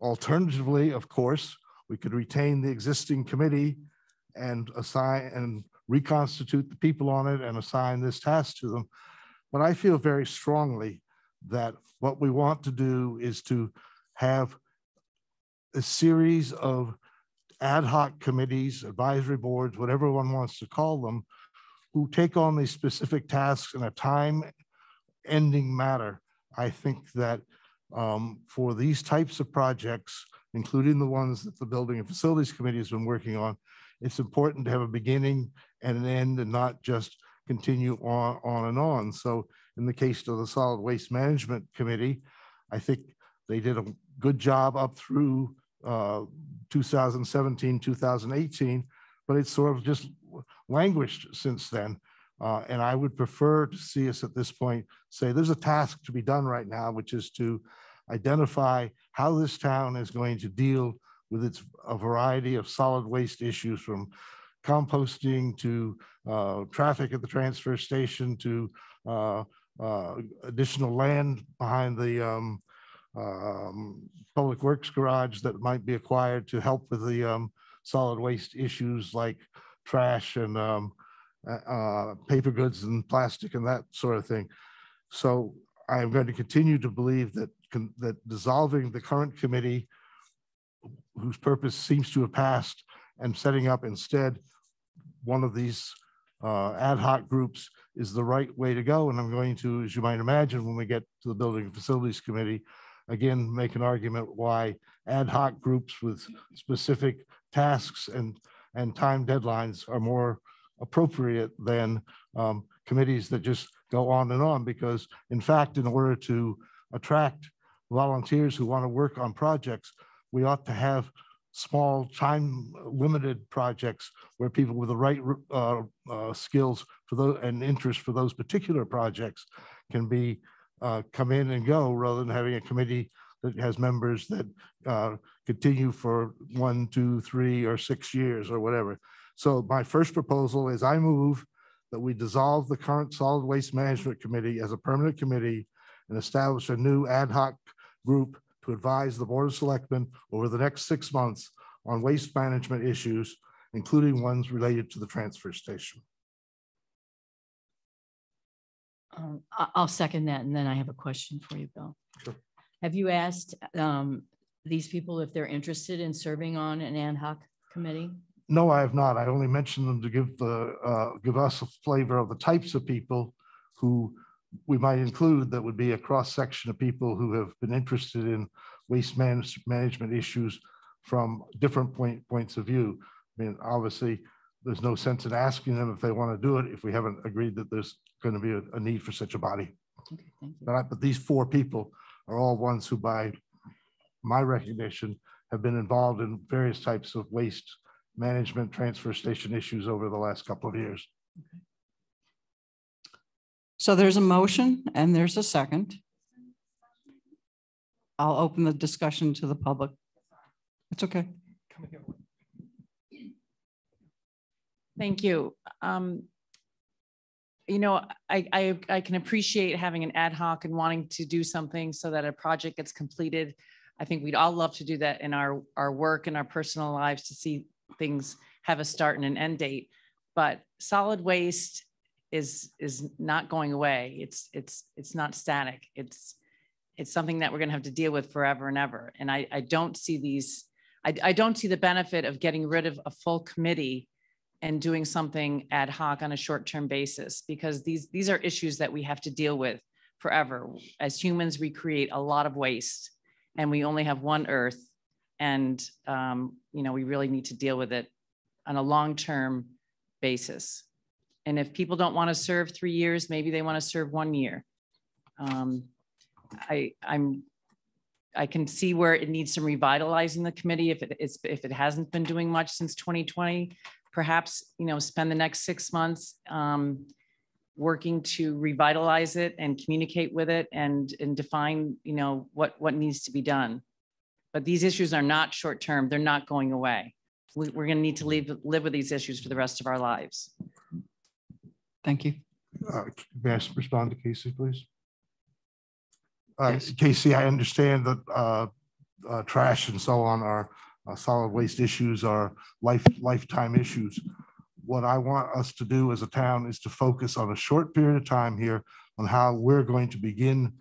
Alternatively, of course, we could retain the existing committee and assign and reconstitute the people on it and assign this task to them. But I feel very strongly that what we want to do is to have a series of ad hoc committees, advisory boards, whatever one wants to call them, who take on these specific tasks in a time ending matter. I think that um, for these types of projects, including the ones that the Building and Facilities Committee has been working on, it's important to have a beginning and an end and not just continue on, on and on. So in the case of the Solid Waste Management Committee, I think they did a good job up through uh, 2017, 2018, but it's sort of just languished since then. Uh, and I would prefer to see us at this point say there's a task to be done right now, which is to identify how this town is going to deal with its a variety of solid waste issues from composting to uh, traffic at the transfer station to uh, uh, additional land behind the um, um, public works garage that might be acquired to help with the um, solid waste issues like trash and um, uh, uh, paper goods and plastic and that sort of thing. So I am going to continue to believe that that dissolving the current committee, whose purpose seems to have passed, and setting up instead one of these uh, ad hoc groups is the right way to go. And I'm going to, as you might imagine, when we get to the Building and Facilities Committee, again, make an argument why ad hoc groups with specific tasks and, and time deadlines are more appropriate than um, committees that just go on and on. Because in fact, in order to attract volunteers who want to work on projects, we ought to have small time limited projects where people with the right uh, uh, skills for those and interest for those particular projects can be uh, come in and go rather than having a committee that has members that uh, continue for one, two, three, or six years or whatever. So my first proposal is I move that we dissolve the current Solid Waste Management Committee as a permanent committee and establish a new ad hoc group to advise the Board of Selectmen over the next six months on waste management issues, including ones related to the transfer station. Um, I'll second that, and then I have a question for you, Bill. Sure. Have you asked um, these people if they're interested in serving on an ad hoc committee? No, I have not. I only mentioned them to give the, uh, give us a flavor of the types of people who we might include that would be a cross-section of people who have been interested in waste manage- management issues from different point, points of view. I mean, obviously, there's no sense in asking them if they want to do it if we haven't agreed that there's going to be a, a need for such a body. Okay, thank you. But, I- but these four people are all ones who, by my recognition, have been involved in various types of waste management transfer station issues over the last couple of years. So there's a motion and there's a second. I'll open the discussion to the public. It's okay. Thank you. Um, You know, I, I, I can appreciate having an ad hoc and wanting to do something so that a project gets completed. I think we'd all love to do that in our, our work and our personal lives to see things have a start and an end date. But solid waste is, is not going away. It's, it's, it's not static. It's, it's something that we're going to have to deal with forever and ever. And I, I don't see these, I, I don't see the benefit of getting rid of a full committee and doing something ad hoc on a short-term basis because these, these are issues that we have to deal with forever. As humans, we create a lot of waste and we only have one earth. And, um, you know, we really need to deal with it on a long-term basis. And if people don't want to serve three years, maybe they want to serve one year. Um, I, I'm, I can see where it needs some revitalizing the committee if it is, if it hasn't been doing much since 2020. Perhaps, you know, spend the next six months um, working to revitalize it and communicate with it and, and define, you know, what, what needs to be done. But these issues are not short-term. They're not going away. We, we're going to need to live, live with these issues for the rest of our lives. Thank you. Uh, May I respond to Casey, please? Uh, Yes. Casey, I understand that uh, uh, trash and so on are uh, solid waste issues are life, lifetime issues. what I want us to do as a town is to focus on a short period of time here on how we're going to begin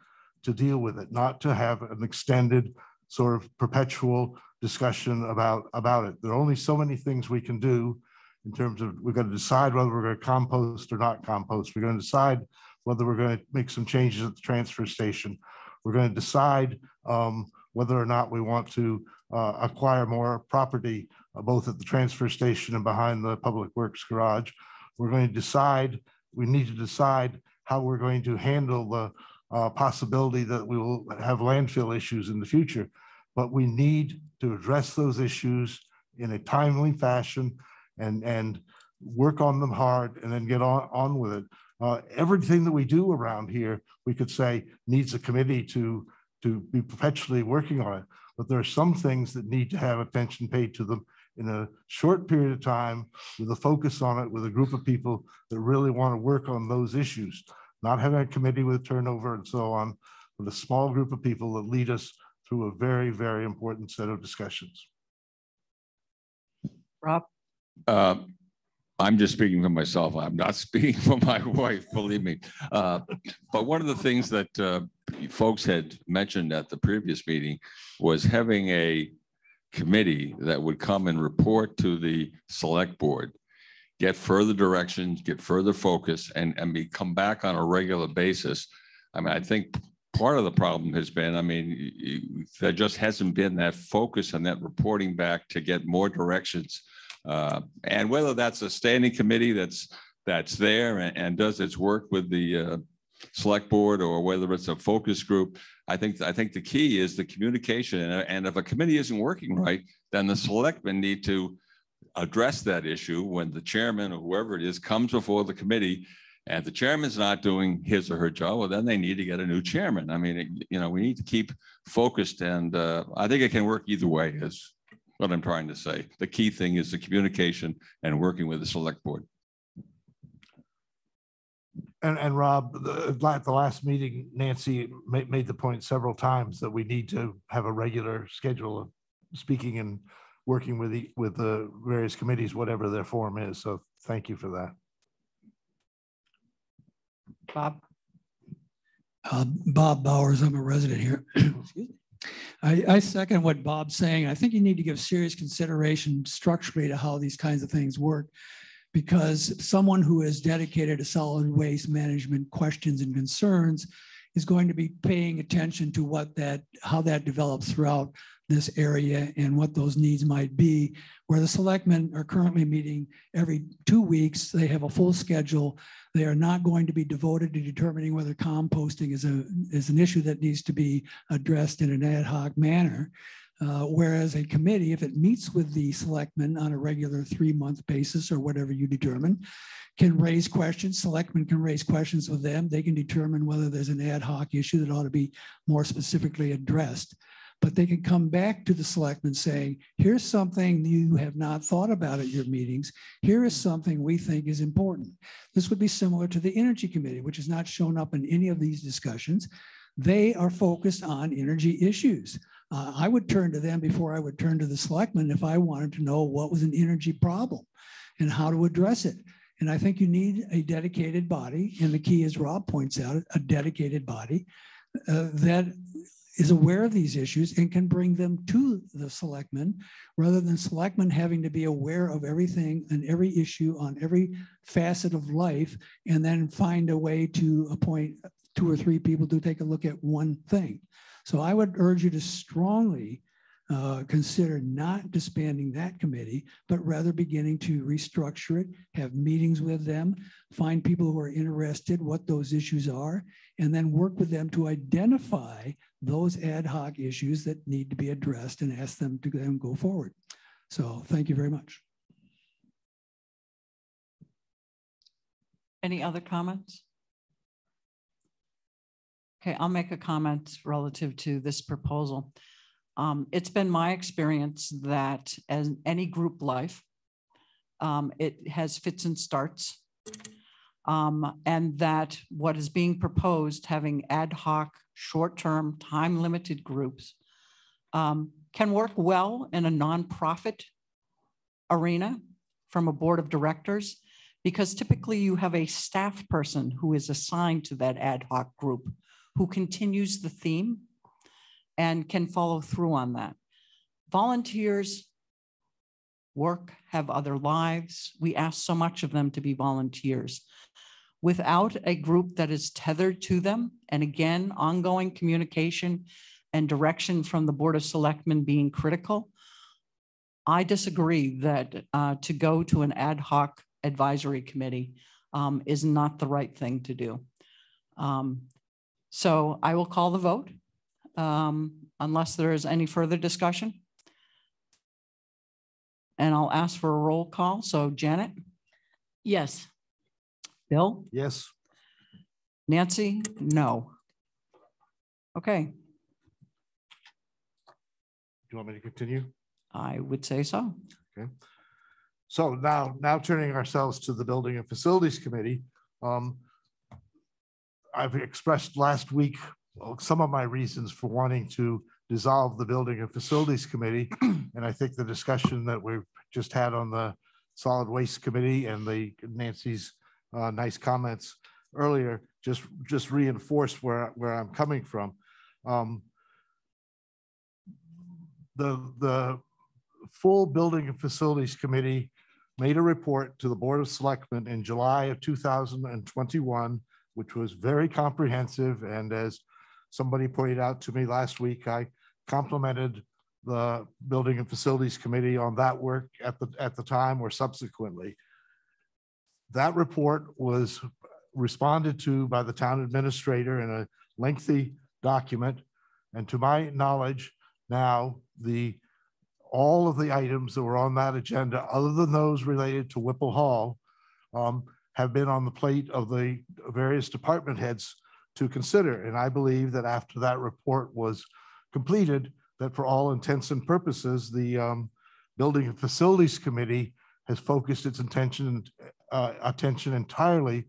to deal with it, not to have an extended sort of perpetual discussion about, about it. There are only so many things we can do in terms of, we're going to decide whether we're going to compost or not compost. We're going to decide whether we're going to make some changes at the transfer station. We're going to decide um, whether or not we want to uh, acquire more property, uh, both at the transfer station and behind the Public Works garage. We're going to decide, we need to decide how we're going to handle the uh, possibility that we will have landfill issues in the future. But we need to address those issues in a timely fashion and, and work on them hard and then get on, on with it. Uh, everything that we do around here, we could say needs a committee to, to be perpetually working on it. But there are some things that need to have attention paid to them in a short period of time with a focus on it with a group of people that really want to work on those issues. Not having a committee with turnover and so on, with a small group of people that lead us through a very, very important set of discussions. Rob? Uh, I'm just speaking for myself. I'm not speaking for my wife, believe me. Uh, But one of the things that uh, folks had mentioned at the previous meeting was having a committee that would come and report to the select board, get further directions, get further focus, and, and be, come back on a regular basis. I mean, I think part of the problem has been, I mean, there just hasn't been that focus and that reporting back to get more directions uh, And whether that's a standing committee that's, that's there and, and does its work with the uh, select board or whether it's a focus group, I think, I think the key is the communication. And if a committee isn't working right, then the selectmen need to address that issue when the chairman or whoever it is comes before the committee and the chairman's not doing his or her job, well, then they need to get a new chairman. I mean, it- you know, we need to keep focused and uh, I think it can work either way is what I'm trying to say. The key thing is the communication and working with the select board. And, and Rob, the, at the last meeting, Nancy made, made the point several times that we need to have a regular schedule of speaking and working with the, with the various committees, whatever their form is. So thank you for that. Bob? Uh, Bob Bowers, I'm a resident here. Excuse me. I, I second what Bob's saying. I think you need to give serious consideration structurally to how these kinds of things work. Because someone who is dedicated to solid waste management questions and concerns is going to be paying attention to what that, how that develops throughout this area and what those needs might be. Where the selectmen are currently meeting every two weeks, they have a full schedule. They are not going to be devoted to determining whether composting is a, is an issue that needs to be addressed in an ad hoc manner. Uh, whereas a committee, if it meets with the selectmen on a regular three-month basis or whatever you determine, can raise questions, selectmen can raise questions with them. They can determine whether there's an ad hoc issue that ought to be more specifically addressed. But they can come back to the selectmen saying, here's something you have not thought about at your meetings. Here is something we think is important. This would be similar to the Energy Committee, which has not shown up in any of these discussions. They are focused on energy issues. Uh, I would turn to them before I would turn to the selectmen if I wanted to know what was an energy problem and how to address it. And I think you need a dedicated body, and the key, as Rob points out, a dedicated body uh, that is aware of these issues and can bring them to the selectmen rather than selectmen having to be aware of everything and every issue on every facet of life and then find a way to appoint two or three people to take a look at one thing. So I would urge you to strongly uh, consider not disbanding that committee, but rather beginning to restructure it, have meetings with them, find people who are interested, what those issues are, and then work with them to identify those ad hoc issues that need to be addressed and ask them to then go forward. So thank you very much. Any other comments? Okay, I'll make a comment relative to this proposal. Um, it's been my experience that as any group life, um, it has fits and starts. Um, and that what is being proposed, having ad hoc, short-term, time-limited groups, um, can work well in a nonprofit arena from a board of directors because typically you have a staff person who is assigned to that ad hoc group who continues the theme and can follow through on that. Volunteers work, have other lives. We ask so much of them to be volunteers. Without a group that is tethered to them, and again, ongoing communication and direction from the Board of Selectmen being critical, I disagree that uh, to go to an ad hoc advisory committee um, is not the right thing to do. Um, So I will call the vote um, unless there is any further discussion. And I'll ask for a roll call. So Janet, Yes. Bill, Yes. Nancy, no. Okay, Do you want me to continue? I would say so. Okay. So now, now turning ourselves to the Building and Facilities Committee. um, I've expressed last week some of my reasons for wanting to dissolve the Building and Facilities Committee. And I think the discussion that we've just had on the Solid Waste Committee and the Nancy's uh, nice comments earlier just, just reinforced where, where I'm coming from. Um, The, the full Building and Facilities Committee made a report to the Board of Selectmen in July of 2021, which was very comprehensive. And as somebody pointed out to me last week, I complimented the Building and Facilities Committee on that work at the, at the time or subsequently. That report was responded to by the town administrator in a lengthy document. And to my knowledge, now the all of the items that were on that agenda, other than those related to Whipple Hall, um, have been on the plate of the various department heads to consider. And I believe that after that report was completed, that for all intents and purposes, the um, Building and Facilities Committee has focused its intention, uh, attention entirely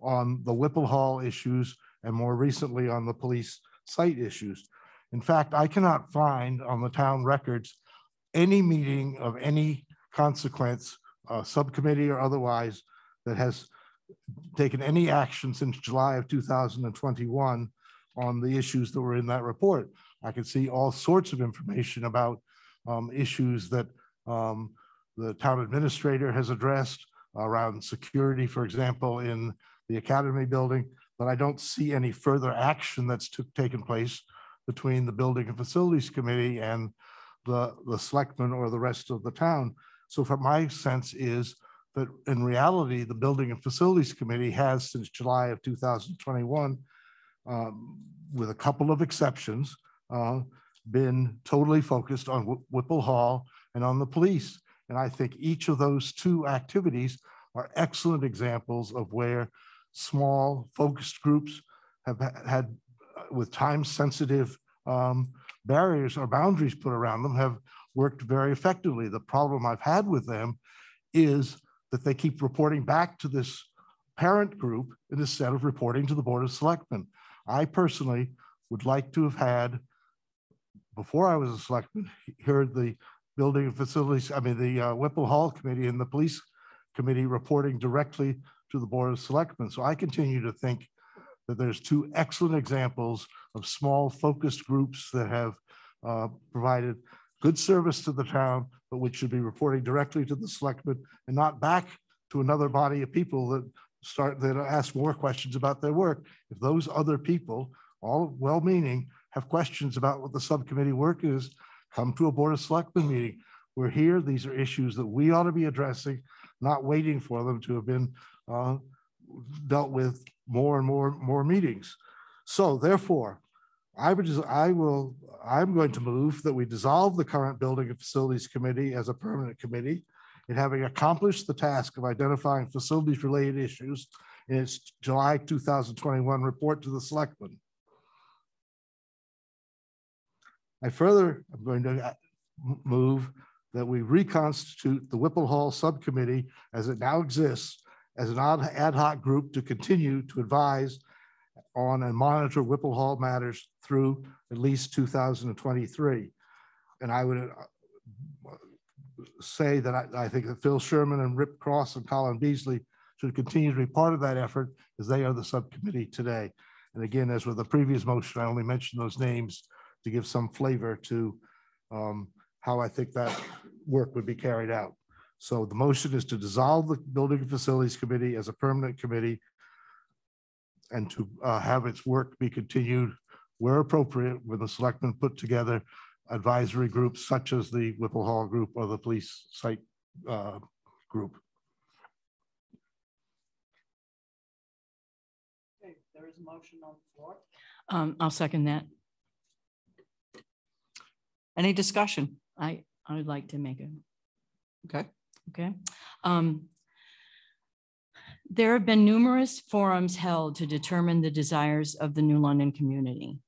on the Whipple Hall issues and more recently on the police site issues. In fact, I cannot find on the town records any meeting of any consequence, uh, subcommittee or otherwise, that has taken any action since July of 2021 on the issues that were in that report. I can see all sorts of information about um, issues that um, the town administrator has addressed around security, for example, in the academy building, but I don't see any further action that's taken place between the Building and Facilities Committee and the, the selectmen or the rest of the town. So for my sense is that in reality, the Building and Facilities Committee has since July of 2021, um, with a couple of exceptions, uh, been totally focused on Whi- Whipple Hall and on the police. And I think each of those two activities are excellent examples of where small focused groups have had, uh, with time-sensitive um, barriers or boundaries put around them, have worked very effectively. The problem I've had with them is that they keep reporting back to this parent group instead of reporting to the Board of Selectmen. I personally would like to have had, before I was a selectman, heard the building and facilities, I mean, the uh, Whipple Hall Committee and the Police Committee reporting directly to the Board of Selectmen. So I continue to think that there's two excellent examples of small focused groups that have uh, provided good service to the town, but which should be reporting directly to the selectmen and not back to another body of people that start, that ask more questions about their work. If those other people, all well-meaning, have questions about what the subcommittee work is, come to a Board of Selectmen meeting. We're here, these are issues that we ought to be addressing, not waiting for them to have been uh, dealt with more and more, more meetings. So therefore, I would, just- I will, I'm going to move that we dissolve the current Building and Facilities Committee as a permanent committee. And having accomplished the task of identifying facilities-related issues in its July 2021 report to the selectmen. I further, I'm going to uh, move that we reconstitute the Whipple Hall Subcommittee as it now exists as an ad ad hoc group to continue to advise on and monitor Whipple Hall matters through at least 2023. And I would uh, say that I, I think that Phil Sherman and Rip Cross and Colin Beasley should continue to be part of that effort as they are the subcommittee today. And again, as with the previous motion, I only mentioned those names to give some flavor to um, how I think that work would be carried out. So the motion is to dissolve the Building and Facilities Committee as a permanent committee and to uh, have its work be continued where appropriate with the selectmen put together advisory groups such as the Whipple Hall Group or the Police Site uh, Group. There is a motion on the floor. Um, I'll second that. Any discussion? I, I would like to make a, Okay. okay? Um, there have been numerous forums held to determine the desires of the New London community.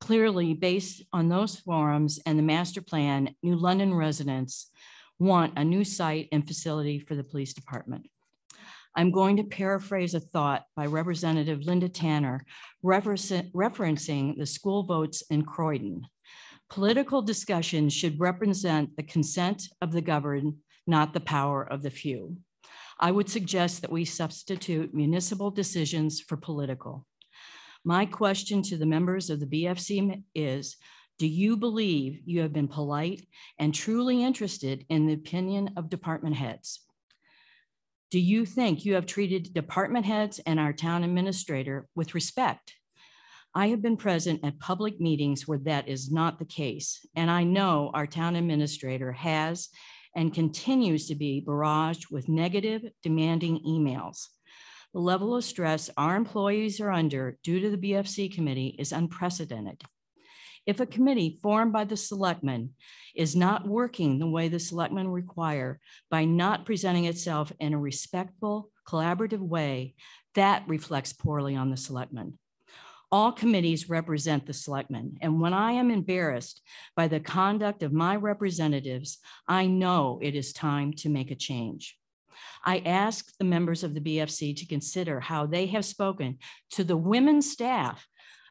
Clearly, based on those forums and the master plan, New London residents want a new site and facility for the police department. I'm going to paraphrase a thought by Representative Linda Tanner referencing the school votes in Croydon. Political discussions should represent the consent of the governed, not the power of the few. I would suggest that we substitute municipal decisions for political. My question to the members of the BFC is, do you believe you have been polite and truly interested in the opinion of department heads? Do you think you have treated department heads and our town administrator with respect? I have been present at public meetings where that is not the case, and I know our town administrator has and continues to be barraged with negative, demanding emails. The level of stress our employees are under due to the BFC committee is unprecedented. If a committee formed by the selectmen is not working the way the selectmen require by not presenting itself in a respectful, collaborative way, that reflects poorly on the selectmen. All committees represent the selectmen, and when I am embarrassed by the conduct of my representatives, I know it is time to make a change. I ask the members of the BFC to consider how they have spoken to the women staff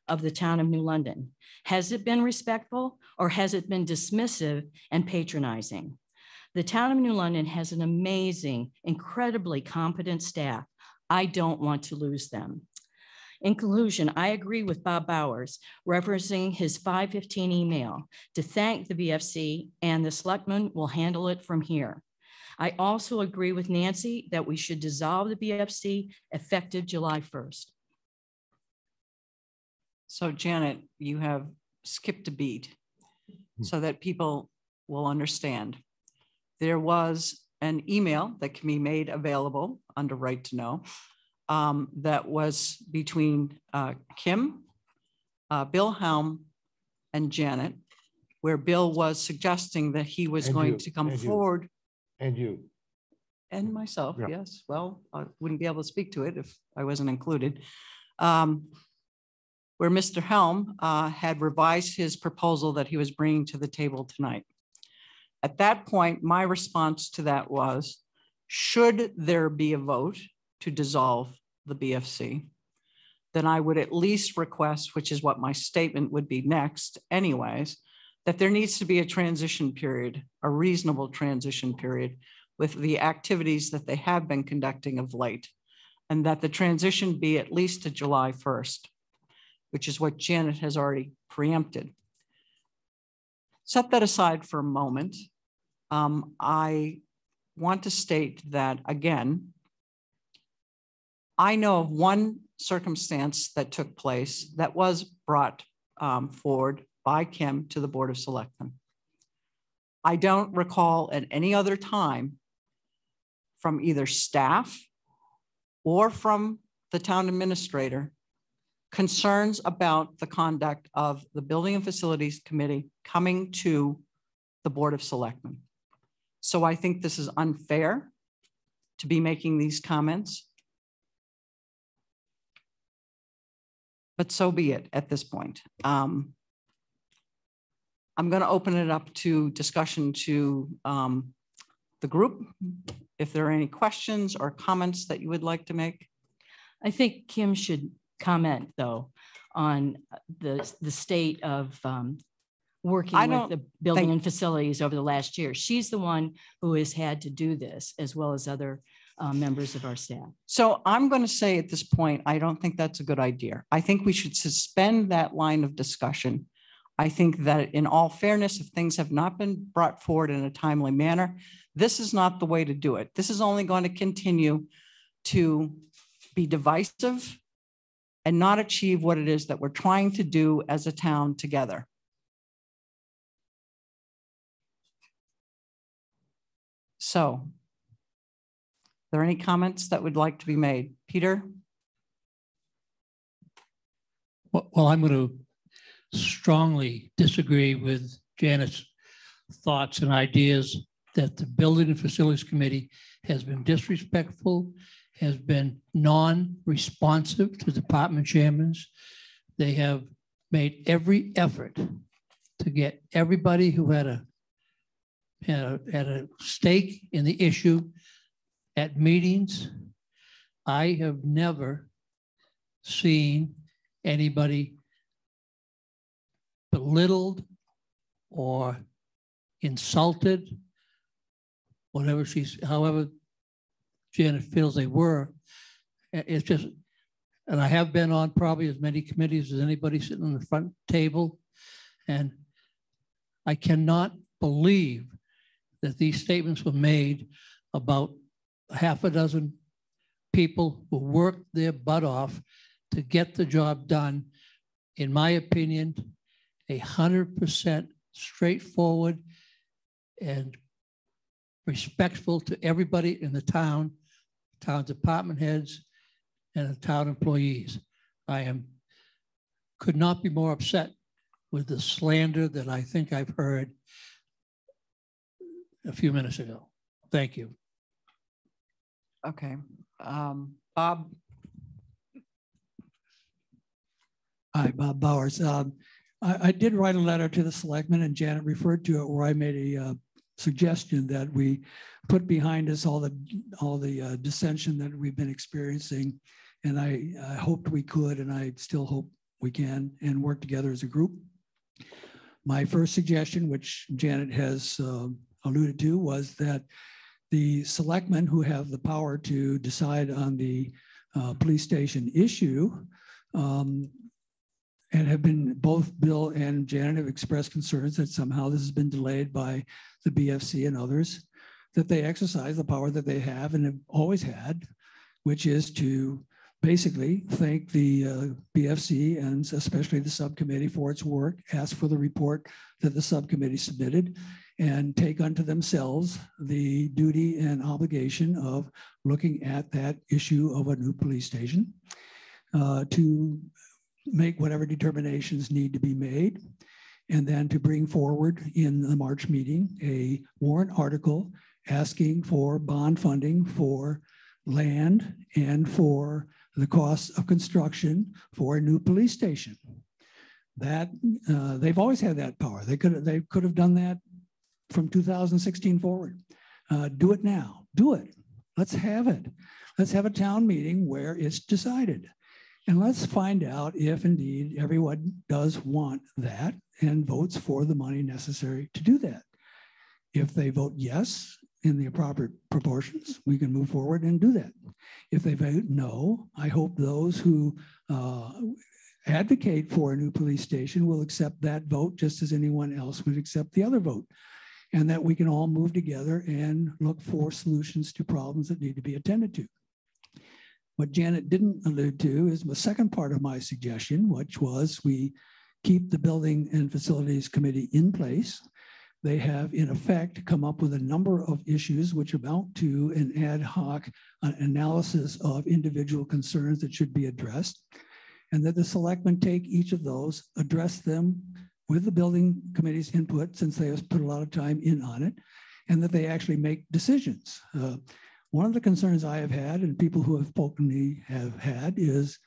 of the town of New London. Has it been respectful or has it been dismissive and patronizing? The town of New London has an amazing, incredibly competent staff. I don't want to lose them. In conclusion, I agree with Bob Bowers referencing his 515 email to thank the BFC and the selectmen will handle it from here. I also agree with Nancy that we should dissolve the BFC effective July 1st. So Janet, you have skipped a beat hmm. so that people will understand. There was an email that can be made available under right to know um, that was between uh, Kim, uh, Bill Helm, and Janet, where Bill was suggesting that he was And going you, to come and you. forward And you, and myself, Yeah. yes. Well, I wouldn't be able to speak to it if I wasn't included. Um, Where Mr. Helm uh, had revised his proposal that he was bringing to the table tonight. At that point, my response to that was, should there be a vote to dissolve the BFC, then I would at least request, which is what my statement would be next anyways, that there needs to be a transition period, a reasonable transition period with the activities that they have been conducting of late, and that the transition be at least to July 1st, which is what Janet has already preempted. Set that aside for a moment. Um, I want to state that again, I know of one circumstance that took place that was brought um, forward by Kim to the Board of Selectmen. I don't recall at any other time from either staff or from the town administrator concerns about the conduct of the Building and Facilities Committee coming to the Board of Selectmen. So I think this is unfair to be making these comments. But so be it at this point. Um, I'm going to open it up to discussion to um, the group. If there are any questions or comments that you would like to make. I think Kim should comment though on the, the state of um, working I with the building and facilities over the last year. She's the one who has had to do this as well as other uh, members of our staff. So I'm going to say at this point, I don't think that's a good idea. I think we should suspend that line of discussion. I think that in all fairness, if things have not been brought forward in a timely manner, this is not the way to do it. This is only going to continue to be divisive and not achieve what it is that we're trying to do as a town together. So there any comments that would like to be made? Peter? Well, I'm going to strongly disagree with Janet's thoughts and ideas that the Building and Facilities Committee has been disrespectful, has been non-responsive to department chairmen. They have made every effort to get everybody who had a had a, had a stake in the issue at meetings. I have never seen anybody belittled or insulted, whatever she's, however Janet feels they were. It's just, and I have been on probably as many committees as anybody sitting on the front table. And I cannot believe that these statements were made about half a dozen people who worked their butt off to get the job done. In my opinion, a hundred percent straightforward and respectful to everybody in the town, town department heads and the town employees. I am, could not be more upset with the slander that I think I've heard a few minutes ago. Thank you. Okay. Um, Bob? Hi, Bob Bowers. Um, I, I did write a letter to the selectmen and Janet referred to it where I made a uh, suggestion that we put behind us all the, all the uh, dissension that we've been experiencing. And I, I hoped we could, and I still hope we can, and work together as a group. My first suggestion, which Janet has uh, alluded to, was that the selectmen who have the power to decide on the uh, police station issue um, and have been, both Bill and Janet have expressed concerns that somehow this has been delayed by the BFC and others, that they exercise the power that they have and have always had, which is to basically thank the uh, BFC and especially the subcommittee for its work, ask for the report that the subcommittee submitted, and take unto themselves the duty and obligation of looking at that issue of a new police station uh, to make whatever determinations need to be made, and then to bring forward in the March meeting a warrant article asking for bond funding for land and for the cost of construction for a new police station. That uh, they've always had that power. They could they could have done that from 2016 forward. Uh, do it now. Do it. Let's have it. Let's have a town meeting where it's decided. And let's find out if indeed everyone does want that and votes for the money necessary to do that. If they vote yes in the appropriate proportions, we can move forward and do that. If they vote no, I hope those who uh, advocate for a new police station will accept that vote just as anyone else would accept the other vote. And that we can all move together and look for solutions to problems that need to be attended to. What Janet didn't allude to is the second part of my suggestion, which was we keep the Building and Facilities Committee in place. They have, in effect, come up with a number of issues which amount to an ad hoc uh, analysis of individual concerns that should be addressed. And that the selectmen take each of those, address them with the building committee's input, since they have put a lot of time in on it, and that they actually make decisions. Uh, one of the concerns I have had, and people who have spoken to me have had, is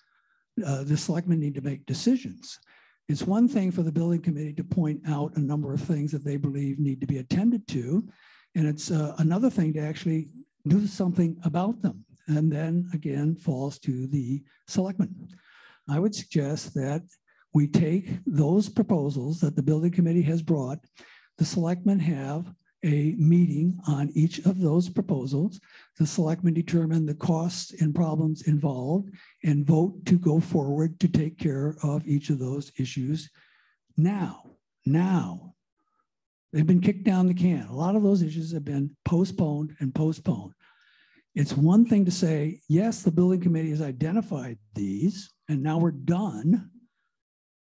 uh, the selectmen need to make decisions. It's one thing for the building committee to point out a number of things that they believe need to be attended to, and it's uh, another thing to actually do something about them. And then again, falls to the selectmen. I would suggest that we take those proposals that the building committee has brought, the selectmen have a meeting on each of those proposals. The selectmen determine the costs and problems involved and vote to go forward to take care of each of those issues now, now. They've been kicked down the can. A lot of those issues have been postponed and postponed. It's one thing to say, yes, the building committee has identified these and now we're done.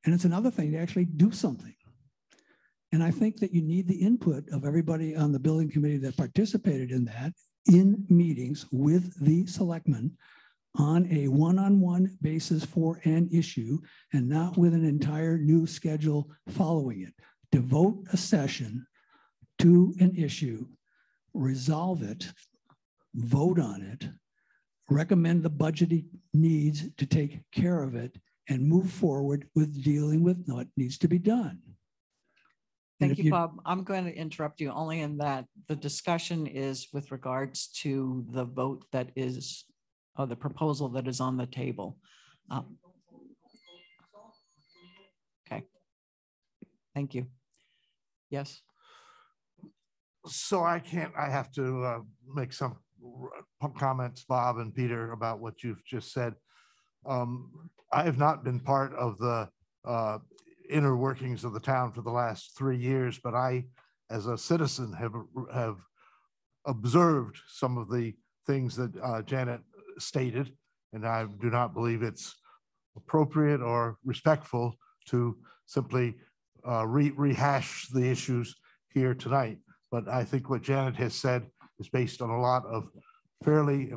And it's another thing to actually do something. And I think that you need the input of everybody on the building committee that participated in that in meetings with the selectmen on a one-on-one basis for an issue and not with an entire new schedule following it. Devote a session to an issue, resolve it, vote on it, recommend the budget needs to take care of it, and move forward with dealing with what needs to be done. Thank if you, Bob. I'm going to interrupt you only in that the discussion is with regards to the vote that is, or the proposal that is on the table. Um, Okay. Thank you. Yes, So I can't, I have to uh, make some comments, Bob and Peter, about what you've just said. Um, I have not been part of the uh, inner workings of the town for the last three years, but I, as a citizen, have, have observed some of the things that uh, Janet stated, and I do not believe it's appropriate or respectful to simply uh, re- rehash the issues here tonight. But I think what Janet has said is based on a lot of fairly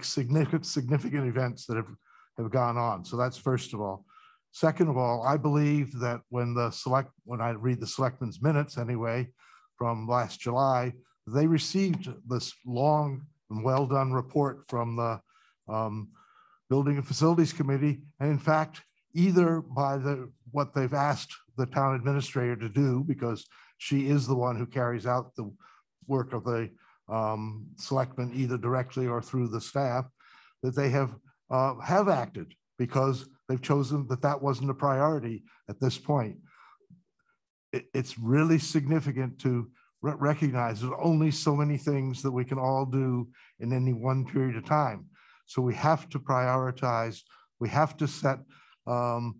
significant, significant events that have, have gone on. So that's first of all. Second of all, I believe that when the select, when I read the selectmen's minutes anyway, from last July, they received this long and well-done report from the um, Building and Facilities Committee. And in fact, either by the, what they've asked the town administrator to do, because she is the one who carries out the work of the um, selectmen, either directly or through the staff, that they have, uh, have acted because they've chosen that that wasn't a priority at this point. It, it's really significant to re- recognize there's only so many things that we can all do in any one period of time. So we have to prioritize, we have to set um,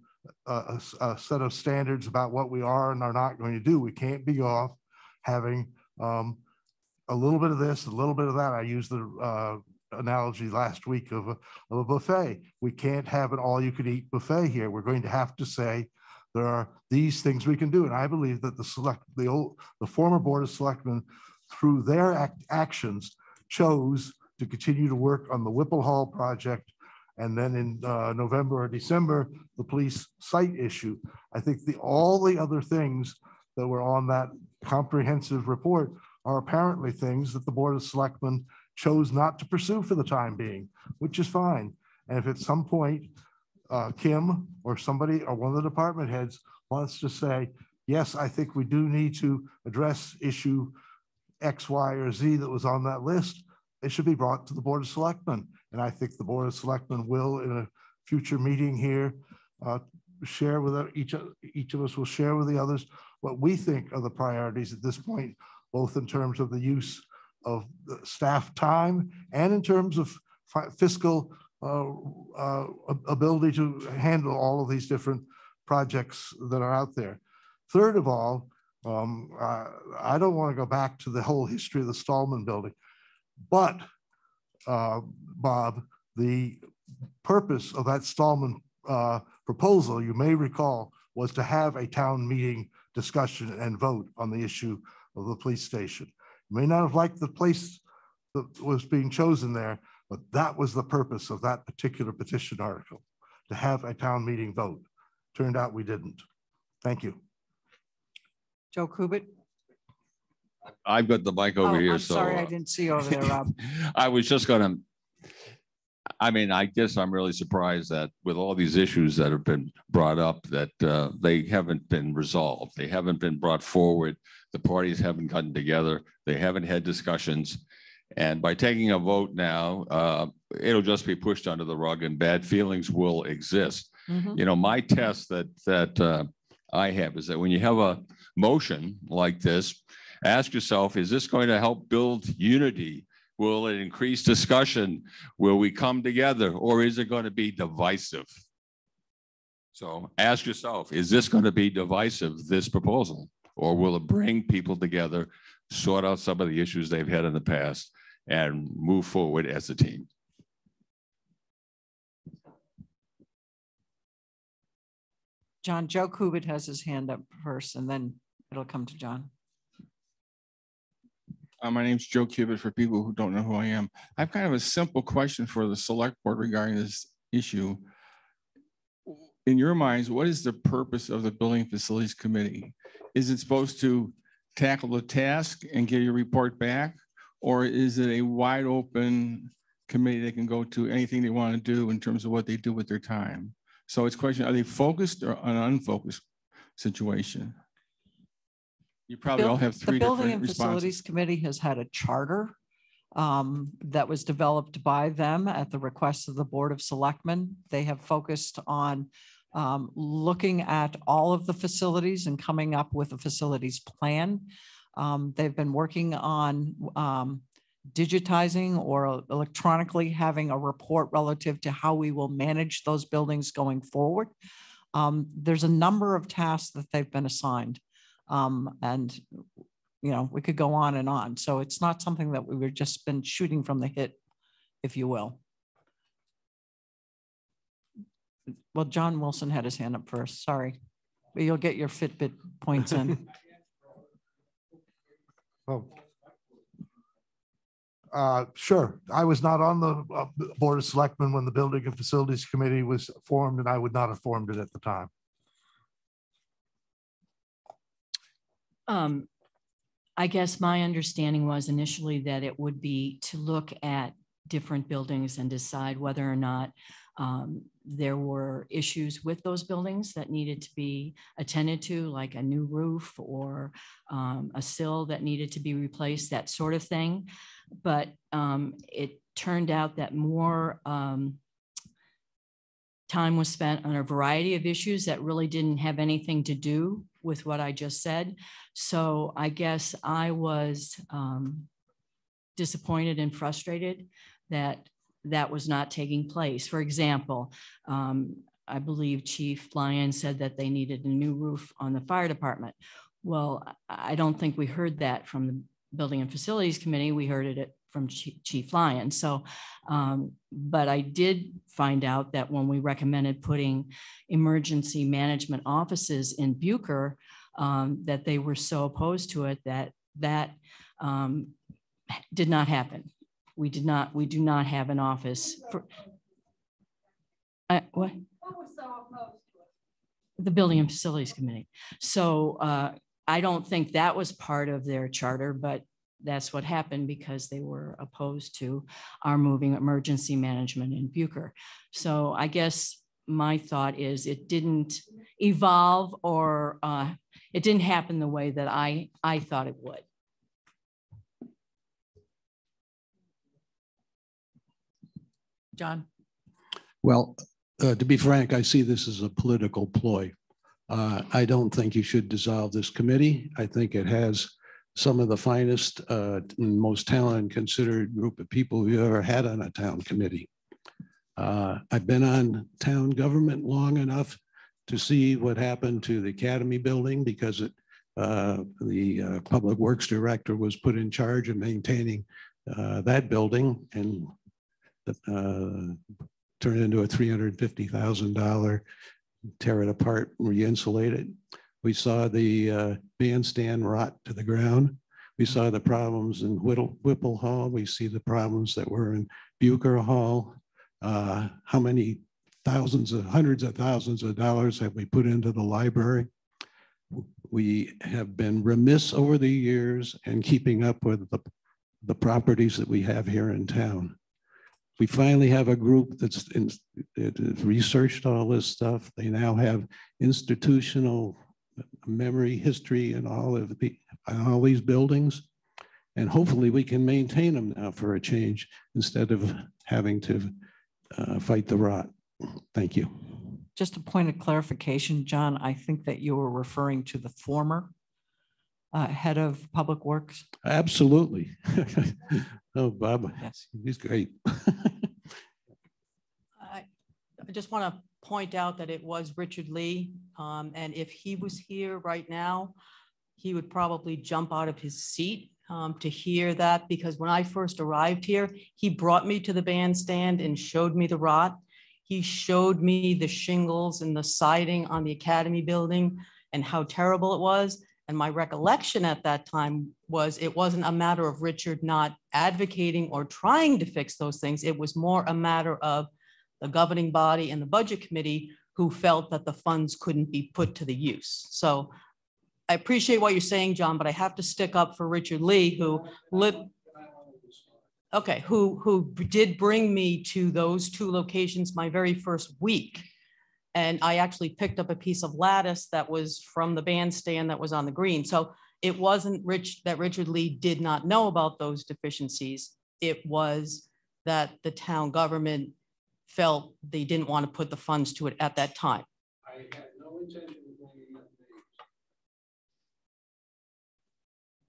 a, a set of standards about what we are and are not going to do. We can't be off having um, a little bit of this, a little bit of that. I use the uh, analogy last week of a, of a buffet. We can't have an all-you-can-eat buffet here. We're going to have to say, there are these things we can do. And I believe that the select, the old, the former Board of Selectmen, through their act, actions, chose to continue to work on the Whipple Hall project. And then in uh, November or December, the police site issue. I think the, all the other things that were on that comprehensive report are apparently things that the Board of Selectmen chose not to pursue for the time being, which is fine. And if at some point, uh, Kim or somebody or one of the department heads wants to say, yes, I think we do need to address issue X, Y, or Z that was on that list, it should be brought to the Board of Selectmen. And I think the Board of Selectmen will, in a future meeting here, uh, share with each, each of us will share with the others what we think are the priorities at this point, both in terms of the use of staff time and in terms of fiscal uh, uh, ability to handle all of these different projects that are out there. Third of all, um, I I don't want to go back to the whole history of the Stallman building, but uh, Bob, the purpose of that Stallman uh, proposal, you may recall, was to have a town meeting discussion and vote on the issue of the police station. You May not have liked the place that was being chosen there, but that was the purpose of that particular petition article, to have a town meeting vote. Turned out we didn't. Thank you. Joe Kubit. I've got the mic Oh, over here, I'm so. sorry, I uh, didn't see you over there, Rob. I was just gonna, I mean, I guess I'm really surprised that with all these issues that have been brought up, that uh, they haven't been resolved. They haven't been brought forward. The parties haven't gotten together. They haven't had discussions. And by taking a vote now, uh, it'll just be pushed under the rug and bad feelings will exist. Mhm. You know, my test that, that uh, I have is that when you have a motion like this, ask yourself, is this going to help build unity? Will it increase discussion? Will we come together or is it going to be divisive? So ask yourself, is this going to be divisive, this proposal? Or will it bring people together, sort out some of the issues they've had in the past and move forward as a team? John, Joe Kubit has his hand up first and then it'll come to John. Uh, my name's Joe Cubitt for people who don't know who I am. I have kind of a simple question for the select board regarding this issue. In your minds, what is the purpose of the Building Facilities Committee? Is it supposed to tackle the task and give you a report back? Or is it a wide open committee they can go to anything they want to do in terms of what they do with their time? So it's a question, are they focused or an unfocused situation? You probably all have three The Building and responses. Facilities Committee has had a charter um, that was developed by them at the request of the Board of Selectmen. They have focused on um, looking at all of the facilities and coming up with a facilities plan. Um, They've been working on um, digitizing or electronically having a report relative to how we will manage those buildings going forward. Um, There's a number of tasks that they've been assigned. Um, and, you know, we could go on and on. So it's not something that we were just been shooting from the hip, if you will. Well, John Wilson had his hand up first, sorry. But you'll get your Fitbit points in. Oh. Uh, Sure. I was not on the uh, Board of Selectmen when the Building and Facilities Committee was formed, and I would not have formed it at the time. Um, I guess my understanding was initially that it would be to look at different buildings and decide whether or not um, there were issues with those buildings that needed to be attended to, like a new roof or um, a sill that needed to be replaced, that sort of thing. But um, it turned out that more um, time was spent on a variety of issues that really didn't have anything to do with what I just said. So I guess I was um, disappointed and frustrated that that was not taking place. For example, um, I believe Chief Lyon said that they needed a new roof on the fire department. Well, I don't think we heard that from the Building and Facilities Committee. We heard it from Chief Lyon. So, um, but I did find out that when we recommended putting emergency management offices in Bucher, um, that they were so opposed to it that that um, did not happen. We did not, we do not have an office for. I- what? The Building and Facilities Committee. So uh, I don't think that was part of their charter, but that's what happened because they were opposed to our moving emergency management in Bucher. So I guess my thought is it didn't evolve or uh, it didn't happen the way that I, I thought it would. John? Well, uh, to be frank, I see this as a political ploy. Uh, I don't think you should dissolve this committee. I think it has some of the finest, uh, most talented considered group of people you ever had on a town committee. Uh, I've been on town government long enough to see what happened to the Academy building because it, uh, the uh, Public Works Director was put in charge of maintaining that building and uh, turn it into a three hundred and fifty thousand dollar, tear it apart, re-insulate it. We saw the uh, bandstand rot to the ground. We saw the problems in Whittle, Whipple Hall. We see the problems that were in Bucher Hall. Uh, How many thousands of, hundreds of thousands of dollars have we put into the library? We have been remiss over the years in keeping up with the, the properties that we have here in town we finally have a group that's in, researched all this stuff. They now have institutional memory, history, and all of the all these buildings, and hopefully we can maintain them now for a change instead of having to uh, fight the rot. Thank you. just a point of clarification, John, I think that you were referring to the former uh, head of Public Works. Absolutely. Oh, Bob, Yes. he's great. I I just want to point out that it was Richard Lee. um, And if he was here right now, he would probably jump out of his seat um, to hear that because when I first arrived here, he brought me to the bandstand and showed me the rot. He showed me the shingles and the siding on the academy building and how terrible it was. And my recollection at that time was it wasn't a matter of Richard not advocating or trying to fix those things. It was more a matter of the governing body and the budget committee who felt that the funds couldn't be put to the use. So I appreciate what you're saying, John, but I have to stick up for Richard Lee, who lit, okay, who, who did bring me to those two locations my very first week. And I actually picked up a piece of lattice that was from the bandstand that was on the green. So it wasn't Rich, that Richard Lee did not know about those deficiencies. It was that the town government felt they didn't want to put the funds to it at that time. I had no intention of bringing up.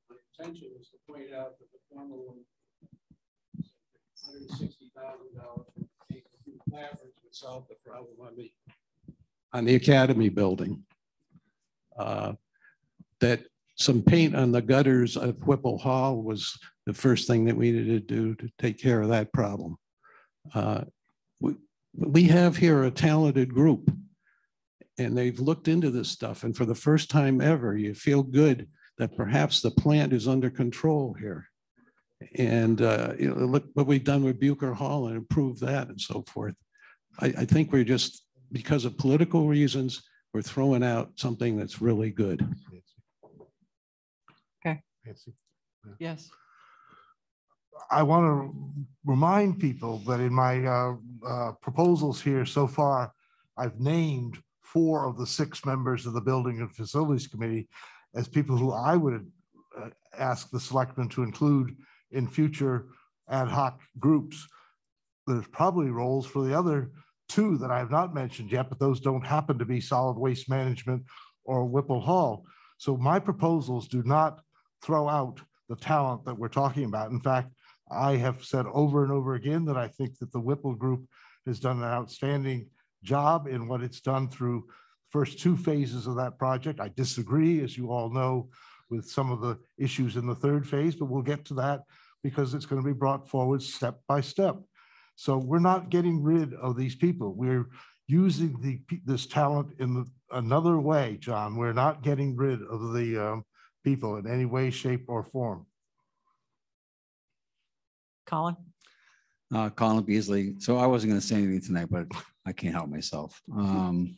My intention was to point out that the former one, hundred and sixty thousand dollars, would solve the problem on the on the academy building. Uh, That some paint on the gutters of Whipple Hall was the first thing that we needed to do to take care of that problem. Uh, We, we have here a talented group and they've looked into this stuff. And for the first time ever, you feel good that perhaps the plant is under control here. And, uh, you know, look what we've done with Bucher Hall and improve that and so forth. I, I think we're just, because of political reasons, we're throwing out something that's really good. Okay. Nancy. Yes. I want to remind people that in my uh, uh, proposals here so far, I've named four of the six members of the Building and Facilities Committee as people who I would uh, ask the selectmen to include in future ad hoc groups. There's probably roles for the other two that I have not mentioned yet, but those don't happen to be solid waste management or Whipple Hall. So my proposals do not throw out the talent that we're talking about. In fact, I have said over and over again that I think that the Whipple Group has done an outstanding job in what it's done through first two phases of that project. I disagree, as you all know, with some of the issues in the third phase, but we'll get to that because it's going to be brought forward step by step. So we're not getting rid of these people. We're using the, this talent in the, another way, John. We're not getting rid of the um, people in any way, shape, or form. Colin? Uh, Colin Beasley. So I wasn't going to say anything tonight, but I can't help myself. Um,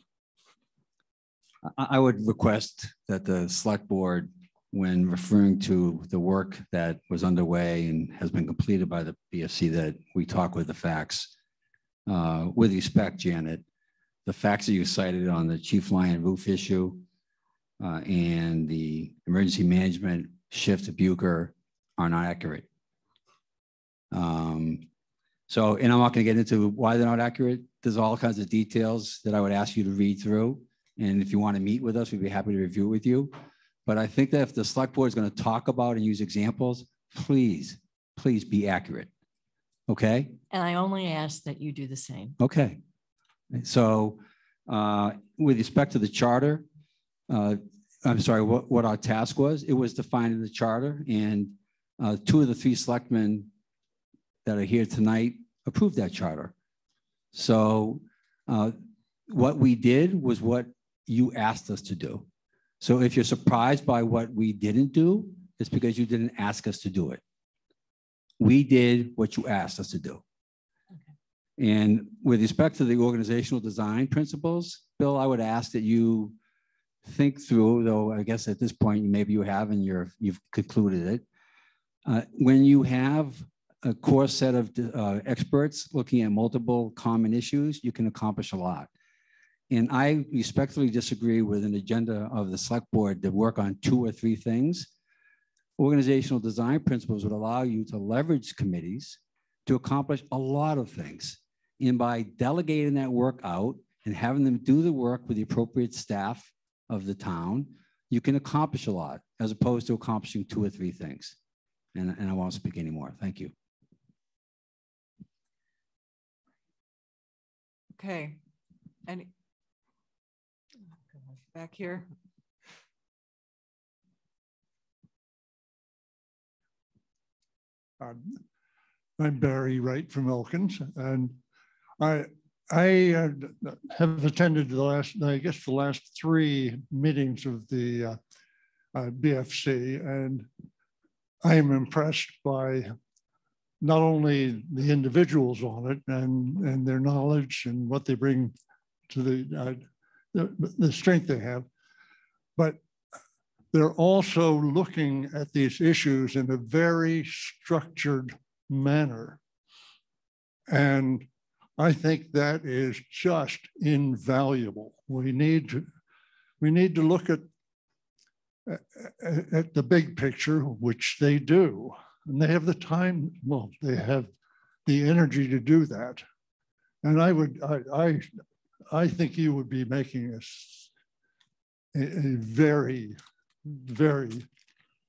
I, I would request that the select board, when referring to the work that was underway and has been completed by the BFC, that we talk with the facts. Uh, with respect, Janet, the facts that you cited on the Chief Lyon roof issue uh, and the emergency management shift to Bucher are not accurate. Um, so, and I'm not going to get into why they're not accurate. There's all kinds of details that I would ask you to read through. And if you want to meet with us, we'd be happy to review with you. But I think that if the select board is going to talk about and use examples, please, please be accurate. Okay? And I only ask that you do the same. Okay. So uh, with respect to the charter, uh, I'm sorry, what, what our task was, it was defined in the charter and uh, two of the three selectmen that are here tonight approved that charter. So uh, what we did was what you asked us to do. So if you're surprised by what we didn't do, it's because you didn't ask us to do it. We did what you asked us to do. And with respect to the organizational design principles, Bill, I would ask that you think through, though I guess at this point, maybe you have and you're, you've concluded it. Uh, when you have a core set of uh, experts looking at multiple common issues, you can accomplish a lot. And I respectfully disagree with an agenda of the select board to work on two or three things. Organizational design principles would allow you to leverage committees to accomplish a lot of things. And by delegating that work out and having them do the work with the appropriate staff of the town, you can accomplish a lot as opposed to accomplishing two or three things. And, and I won't speak anymore. Thank you. Okay. Any? Back here. Um, I'm Barry Wright from Elkins, and I, I uh, have attended the last, I guess, the last three meetings of the uh, uh, BFC, and I am impressed by not only the individuals on it and, and their knowledge and what they bring to the, uh, the, strength they have, but they're also looking at these issues in a very structured manner. And I think that is just invaluable. We need to, we need to look at, at the big picture, which they do. And they have the time, well, they have the energy to do that. And I would, I, I, I think you would be making a, a very, very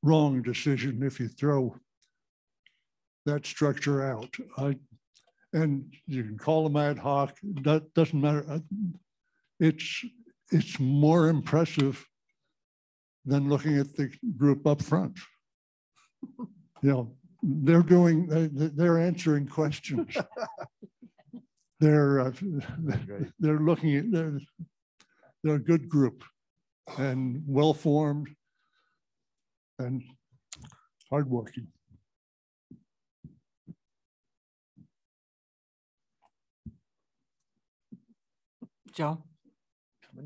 wrong decision if you throw that structure out. I, and you can call them ad hoc, that doesn't matter. It's, it's more impressive than looking at the group up front. You know, they're doing, they're answering questions. They're, uh, they're looking at, they're, they're a good group and well-formed and hardworking. Joe?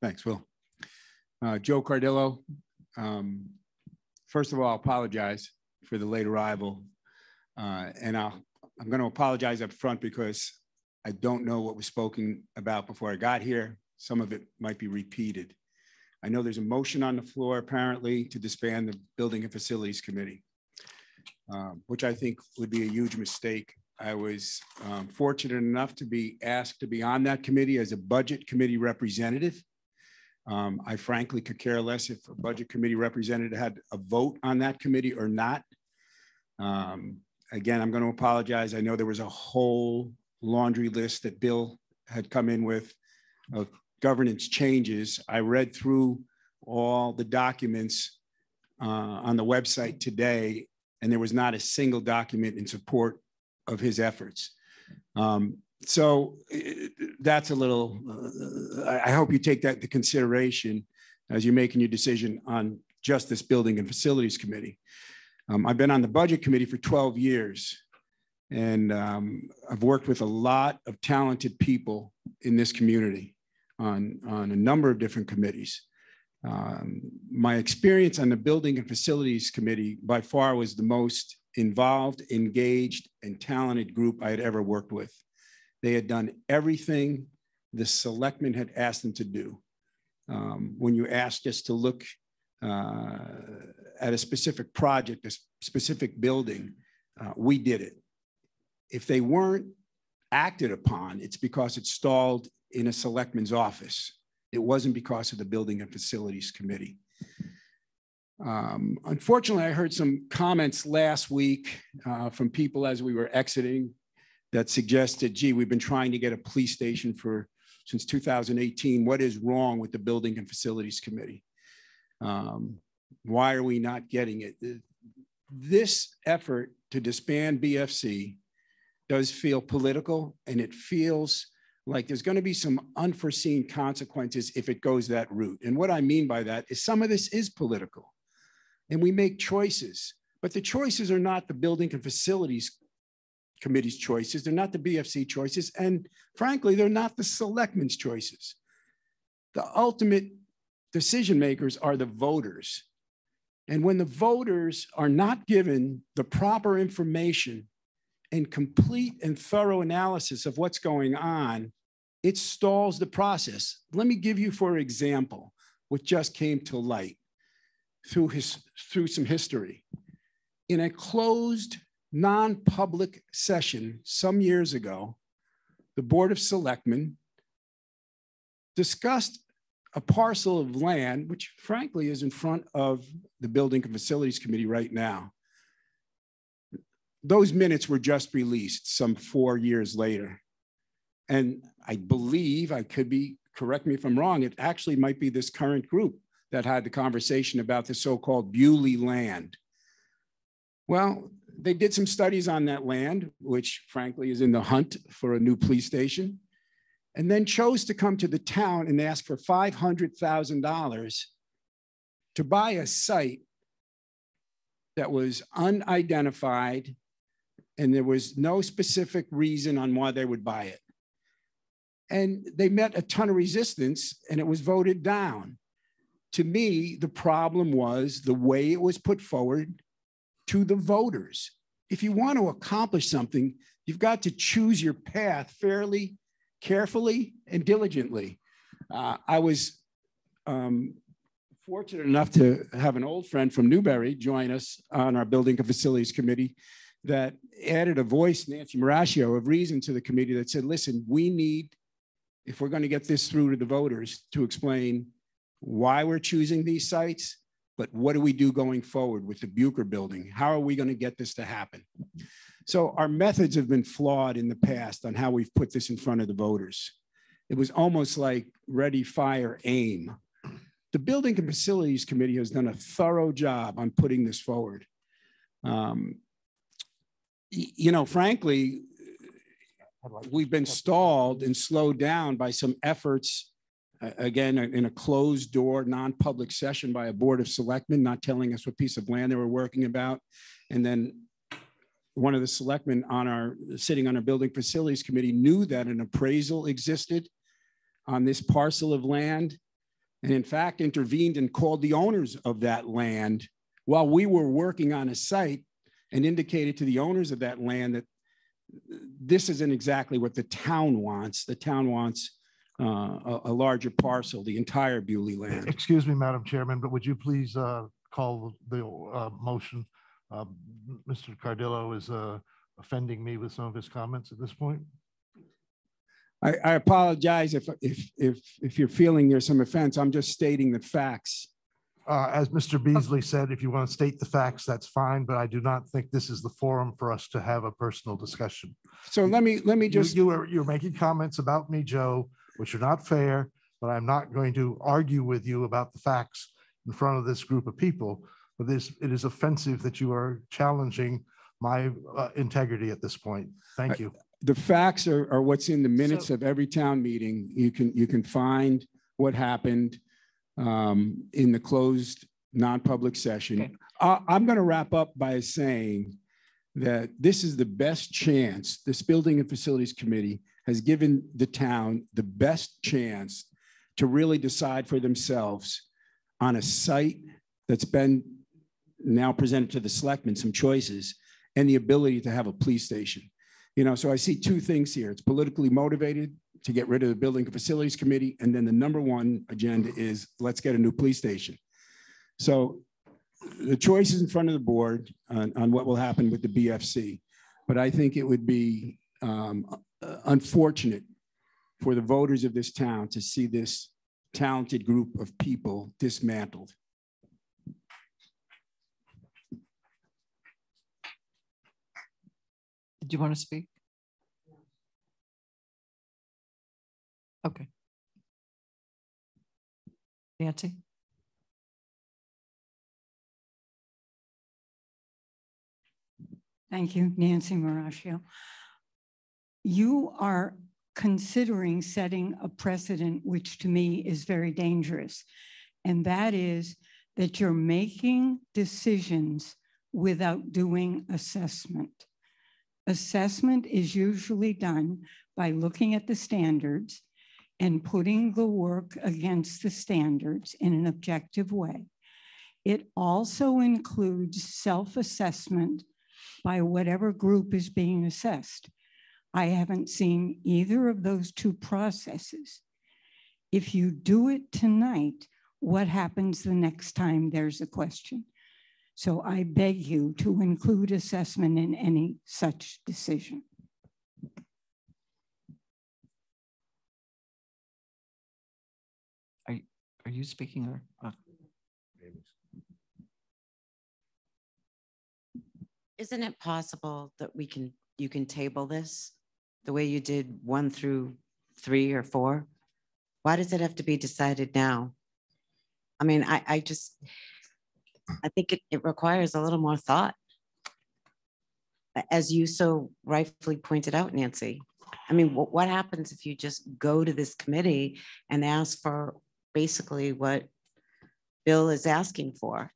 Thanks, Will. Uh, Joe Cardillo. Um, first of all, I apologize for the late arrival. Uh, and I'll, I'm going to apologize up front because I don't know what was spoken about before I got here. Some of it might be repeated. I know there's a motion on the floor apparently to disband the Building and Facilities Committee um, which I think would be a huge mistake. I was um, fortunate enough to be asked to be on that committee as a budget committee representative. Um, I frankly could care less if a budget committee representative had a vote on that committee or not. Um, again, I'm going to apologize. I know there was a whole laundry list that Bill had come in with of governance changes. I read through all the documents uh, on the website today and there was not a single document in support of his efforts. Um, so that's a little, uh, I hope you take that into consideration as you're making your decision on just this building and facilities committee. Um, I've been on the budget committee for 12 years and um, I've worked with a lot of talented people in this community on, on a number of different committees. Um, my experience on the Building and Facilities Committee by far was the most involved, engaged, and talented group I had ever worked with. They had done everything the selectmen had asked them to do. Um, when you asked us to look uh, at a specific project, a specific building, uh, we did it. If they weren't acted upon, it's because it stalled in a selectman's office. It wasn't because of the Building and Facilities Committee. Um, unfortunately, I heard some comments last week uh, from people as we were exiting that suggested, gee, we've been trying to get a police station for since 2018. What is wrong with the Building and Facilities Committee? Um, why are we not getting it? This effort to disband BFC does feel political and it feels like there's going to be some unforeseen consequences if it goes that route. And what I mean by that is some of this is political and we make choices, but the choices are not the building and facilities committee's choices. They're not the BFC choices. And frankly, they're not the selectmen's choices. The ultimate decision makers are the voters. And when the voters are not given the proper information and complete and thorough analysis of what's going on, it stalls the process. Let me give you, for example, what just came to light through, his, through some history. In a closed non-public session some years ago, the Board of Selectmen discussed a parcel of land, which frankly is in front of the Building and Facilities Committee right now. Those minutes were just released some four years later. And I believe, I could be, correct me if I'm wrong, it actually might be this current group that had the conversation about the so-called Bewley land. Well, they did some studies on that land, which frankly is in the hunt for a new police station, and then chose to come to the town and ask for $500,000 to buy a site that was unidentified and there was no specific reason on why they would buy it. And they met a ton of resistance and it was voted down. To me, the problem was the way it was put forward to the voters. If you want to accomplish something, you've got to choose your path fairly, carefully, and diligently. Uh, I was um, fortunate enough to have an old friend from Newbury join us on our Building and Facilities Committee that added a voice, Nancy Marascio, of reason to the committee that said, listen, we need, if we're going to get this through to the voters, to explain why we're choosing these sites, but what do we do going forward with the Bucher building? How are we going to get this to happen? So our methods have been flawed in the past on how we've put this in front of the voters. It was almost like ready, fire, aim. The Building and Facilities Committee has done a thorough job on putting this forward. Um, you know, frankly, we've been stalled and slowed down by some efforts again, in a closed door, non-public session by a board of selectmen, not telling us what piece of land they were working about. And then one of the selectmen on our, sitting on our building facilities committee knew that an appraisal existed on this parcel of land. And in fact, intervened and called the owners of that land while we were working on a site and indicated to the owners of that land that this isn't exactly what the town wants. The town wants uh, a, a larger parcel, the entire Bewley land. Excuse me, Madam Chairman, but would you please uh, call the uh, motion? Uh, Mr. Cardillo is uh, offending me with some of his comments at this point. I, I apologize if, if, if, if you're feeling there's some offense. I'm just stating the facts. Uh, As Mr. Beasley said, if you want to state the facts, that's fine, but I do not think this is the forum for us to have a personal discussion. So let me, let me You- just. You are, you're making comments about me, Joe, which are not fair, but I'm not going to argue with you about the facts in front of this group of people. But this, it is offensive that you are challenging my uh, integrity at this point. Thank you. The facts are, are what's in the minutes of every town meeting. You can, you can find what happened um, in the closed, non-public session. I, I'm going to wrap up by saying that this is the best chance, this Building and Facilities Committee has given the town the best chance to really decide for themselves on a site that's been now presented to the selectmen, some choices, and the ability to have a police station. You know, so I see two things here. It's politically motivated to get rid of the Building Facilities Committee. And then the number one agenda is let's get a new police station. So the choice is in front of the board on, on what will happen with the BFC. But I think it would be um, unfortunate for the voters of this town to see this talented group of people dismantled. Did you want to speak? Okay. Nancy? Thank you, Nancy Marascio. You are considering setting a precedent, which to me is very dangerous. And that is that you're making decisions without doing assessment. Assessment is usually done by looking at the standards and putting the work against the standards in an objective way. It also includes self-assessment by whatever group is being assessed. I haven't seen either of those two processes. If you do it tonight, what happens the next time there's a question? So I beg you to include assessment in any such decision. Are, are you speaking or? uh, Isn't it possible that we can, you can table this the way you did one through three or four? Why does it have to be decided now? I mean, I, I just, I think it, it requires a little more thought. As you so rightfully pointed out, Nancy. I mean, what, what happens if you just go to this committee and ask for basically what Bill is asking for?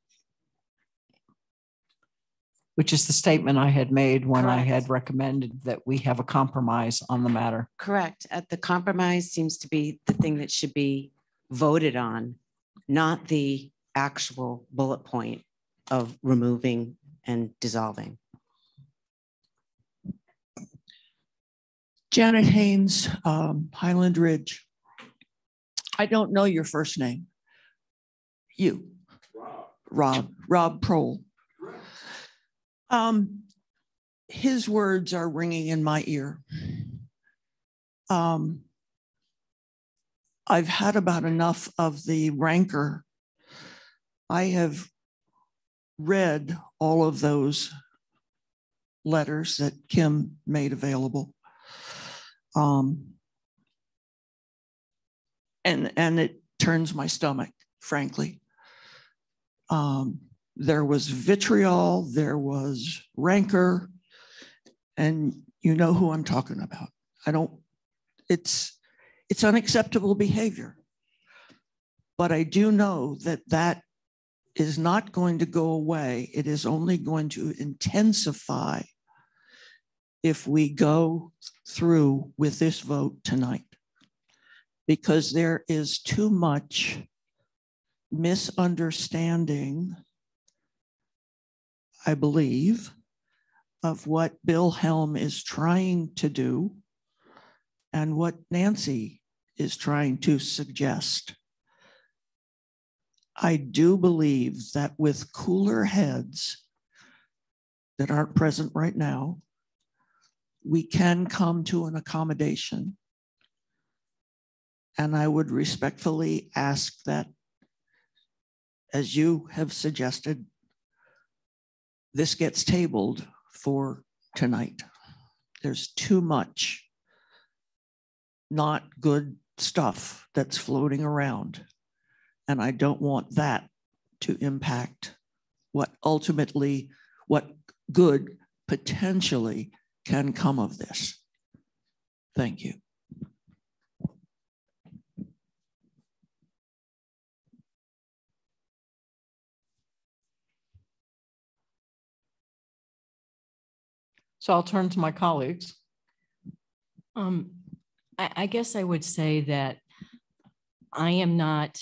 Which is the statement I had made when I had recommended that we have a compromise on the matter. Correct. At The compromise seems to be the thing that should be voted on, not the actual bullet point of removing and dissolving. Janet Haynes, um, Highland Ridge. I don't know your first name. You. Rob, Rob Prohl. Um, his words are ringing in my ear. Um, I've had about enough of the rancor. I have read all of those letters that Kim made available. Um, and, and it turns my stomach, frankly. Um, there was vitriol, there was rancor, and you know who I'm talking about. I don't, it's, it's unacceptable behavior. But I do know that that is not going to go away. It is only going to intensify if we go through with this vote tonight. Because there is too much misunderstanding, I believe, of what Bill Helm is trying to do and what Nancy is trying to suggest. I do believe that with cooler heads that aren't present right now, we can come to an accommodation. And I would respectfully ask that, as you have suggested, this gets tabled for tonight. There's too much not good stuff that's floating around. And I don't want that to impact what ultimately, what good potentially can come of this. Thank you. So I'll turn to my colleagues. Um, I, I guess I would say that I am not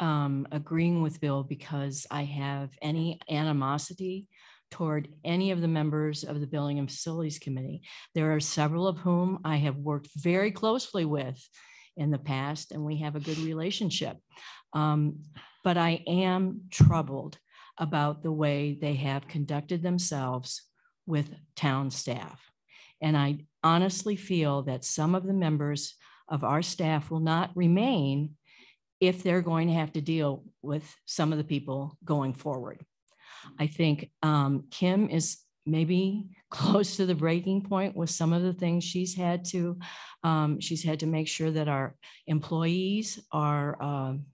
um, agreeing with Bill because I have any animosity toward any of the members of the Building and Facilities Committee. There are several of whom I have worked very closely with in the past, and we have a good relationship. Um, but I am troubled about the way they have conducted themselves with town staff. And I honestly feel that some of the members of our staff will not remain if they're going to have to deal with some of the people going forward. I think um, Kim is maybe close to the breaking point with some of the things she's had to, um, she's had to make sure that our employees are um,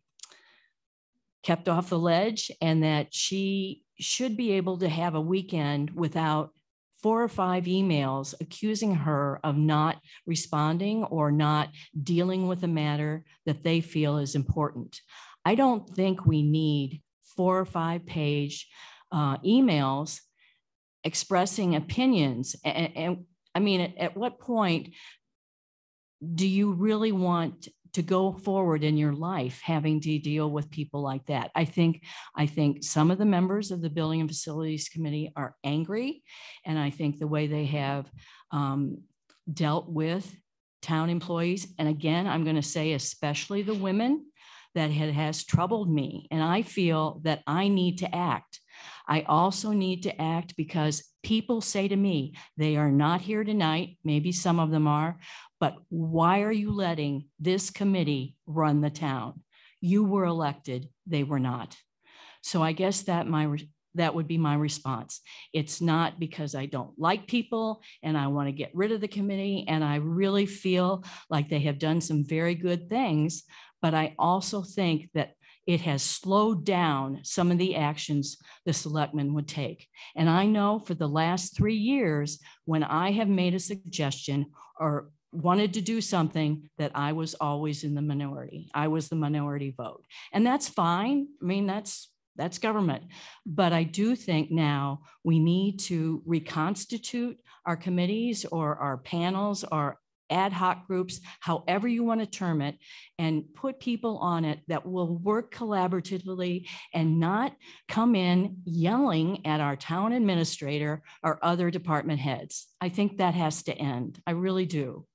kept off the ledge and that she should be able to have a weekend without four or five emails accusing her of not responding or not dealing with a matter that they feel is important. I don't think we need four or five page uh, emails expressing opinions. And, and I mean, at, at what point do you really want to go forward in your life having to deal with people like that. I think I think some of the members of the Building and Facilities Committee are angry, and I think the way they have um, dealt with town employees, and again, I'm going to say especially the women, that has troubled me, and I feel that I need to act. I also need to act because people say to me, they are not here tonight, maybe some of them are, but why are you letting this committee run the town? You were elected, they were not. So I guess that my that would be my response. It's not because I don't like people and I want to get rid of the committee and I really feel like they have done some very good things, but I also think that it has slowed down some of the actions the selectmen would take. And I know for the last three years, when I have made a suggestion or wanted to do something that I was always in the minority. I was the minority vote. And that's fine. I mean, that's that's government. But I do think now we need to reconstitute our committees or our panels or ad hoc groups, however you want to term it, and put people on it that will work collaboratively and not come in yelling at our town administrator or other department heads. I think that has to end. I really do.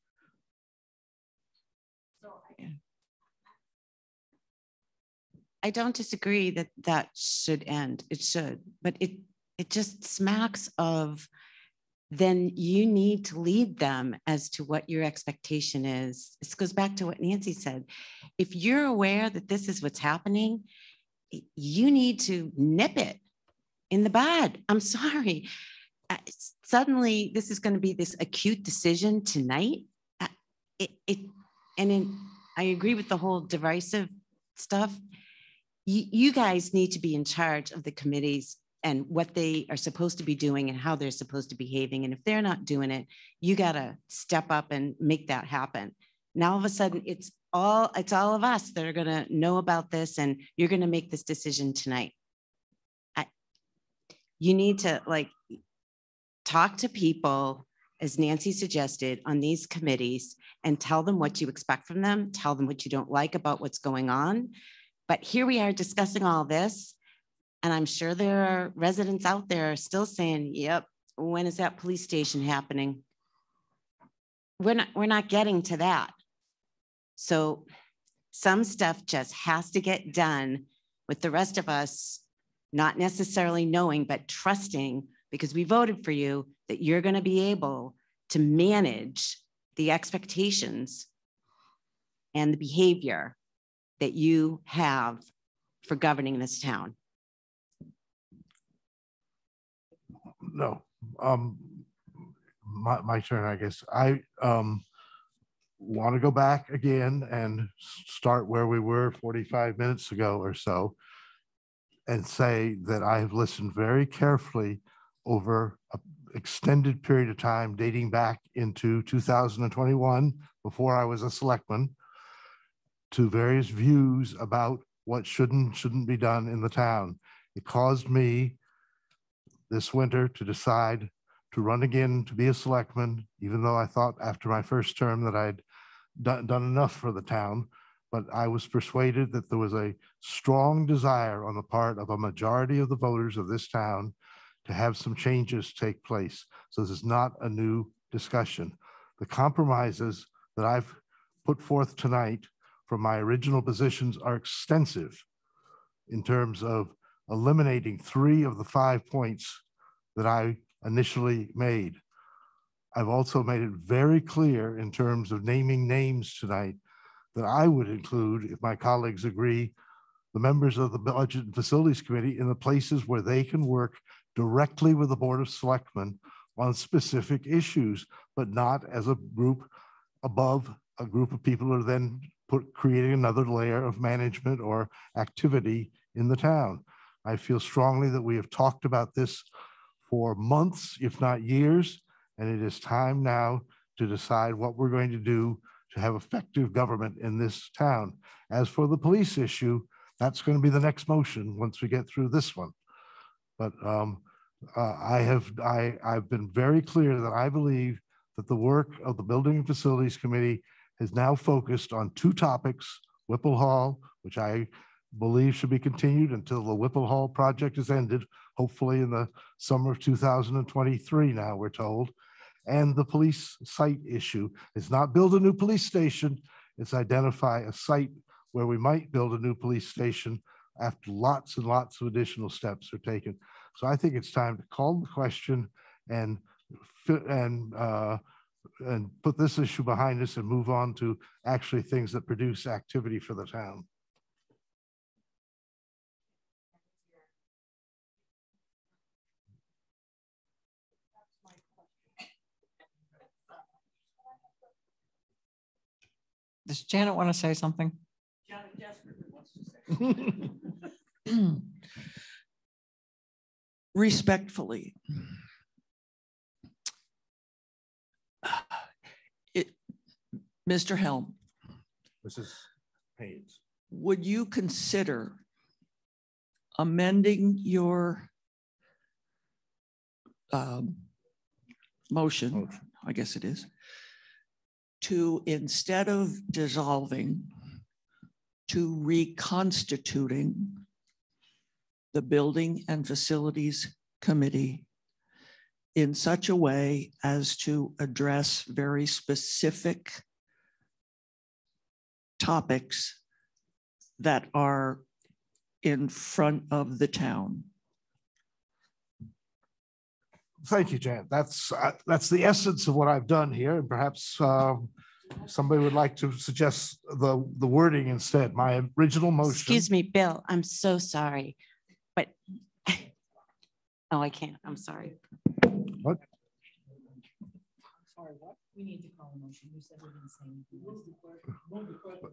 I don't disagree that that should end. It should, but it it just smacks of then you need to lead them as to what your expectation is. This goes back to what Nancy said. If you're aware that this is what's happening, you need to nip it in the bud. I'm sorry. Suddenly, this is going to be this acute decision tonight. It, it, and in, I agree with the whole divisive stuff you, you guys need to be in charge of the committees and what they are supposed to be doing and how they're supposed to be behaving. And if they're not doing it, you got to step up and make that happen. Now, all of a sudden, it's all it's all of us that are going to know about this, and you're going to make this decision tonight. I, you need to like talk to people, as Nancy suggested, on these committees, and tell them what you expect from them. Tell them what you don't like about what's going on, but here we are discussing all this. And I'm sure there are residents out there still saying, yep, when is that police station happening? We're not, we're not getting to that. So some stuff just has to get done with the rest of us not necessarily knowing, but trusting because we voted for you that you're going to be able to manage the expectations and the behavior that you have for governing this town? No, um, my, my turn, I guess. I, um, want to go back again and start where we were 45 minutes ago or so and say that I have listened very carefully over an extended period of time dating back into 2021 before I was a selectman to various views about what should and shouldn't be done in the town. It caused me this winter to decide to run again to be a selectman, even though I thought after my first term that I'd done, done enough for the town. But I was persuaded that there was a strong desire on the part of a majority of the voters of this town to have some changes take place. So this is not a new discussion. The compromises that I've put forth tonight from my original positions are extensive in terms of eliminating three of the five points that I initially made. I've also made it very clear in terms of naming names tonight that I would include, if my colleagues agree, the members of the Budget and Facilities Committee in the places where they can work directly with the Board of Selectmen on specific issues, but not as a group above a group of people who are then put, creating another layer of management or activity in the town. I feel strongly that we have talked about this for months, if not years, and it is time now to decide what we're going to do to have effective government in this town. As for the police issue, that's going to be the next motion once we get through this one. But um, uh, I have I I've been very clear that I believe that the work of the Building and Facilities Committee has now focused on two topics, Whipple Hall, which I believe should be continued until the Whipple Hall project is ended, hopefully in the summer of 2023 now, we're told, and the police site issue. It's not build a new police station, it's identify a site where we might build a new police station after lots and lots of additional steps are taken. So I think it's time to call the question and and uh, and put this issue behind us and move on to actually things that produce activity for the town. Does Janet want to say something? Janet desperately wants to say Respectfully. Mr. Helm, Mrs. Haynes. would you consider amending your um, motion, I guess it is, to instead of dissolving, to reconstituting the Building and Facilities Committee in such a way as to address very specific topics that are in front of the town. Thank you, Jan. That's, uh, that's the essence of what I've done here. And perhaps um, somebody would like to suggest the, the wording instead. My original motion. Excuse me, Bill, I'm so sorry, but, oh, I can't, I'm sorry. What? sorry. What? We need to call a motion. You said we didn't say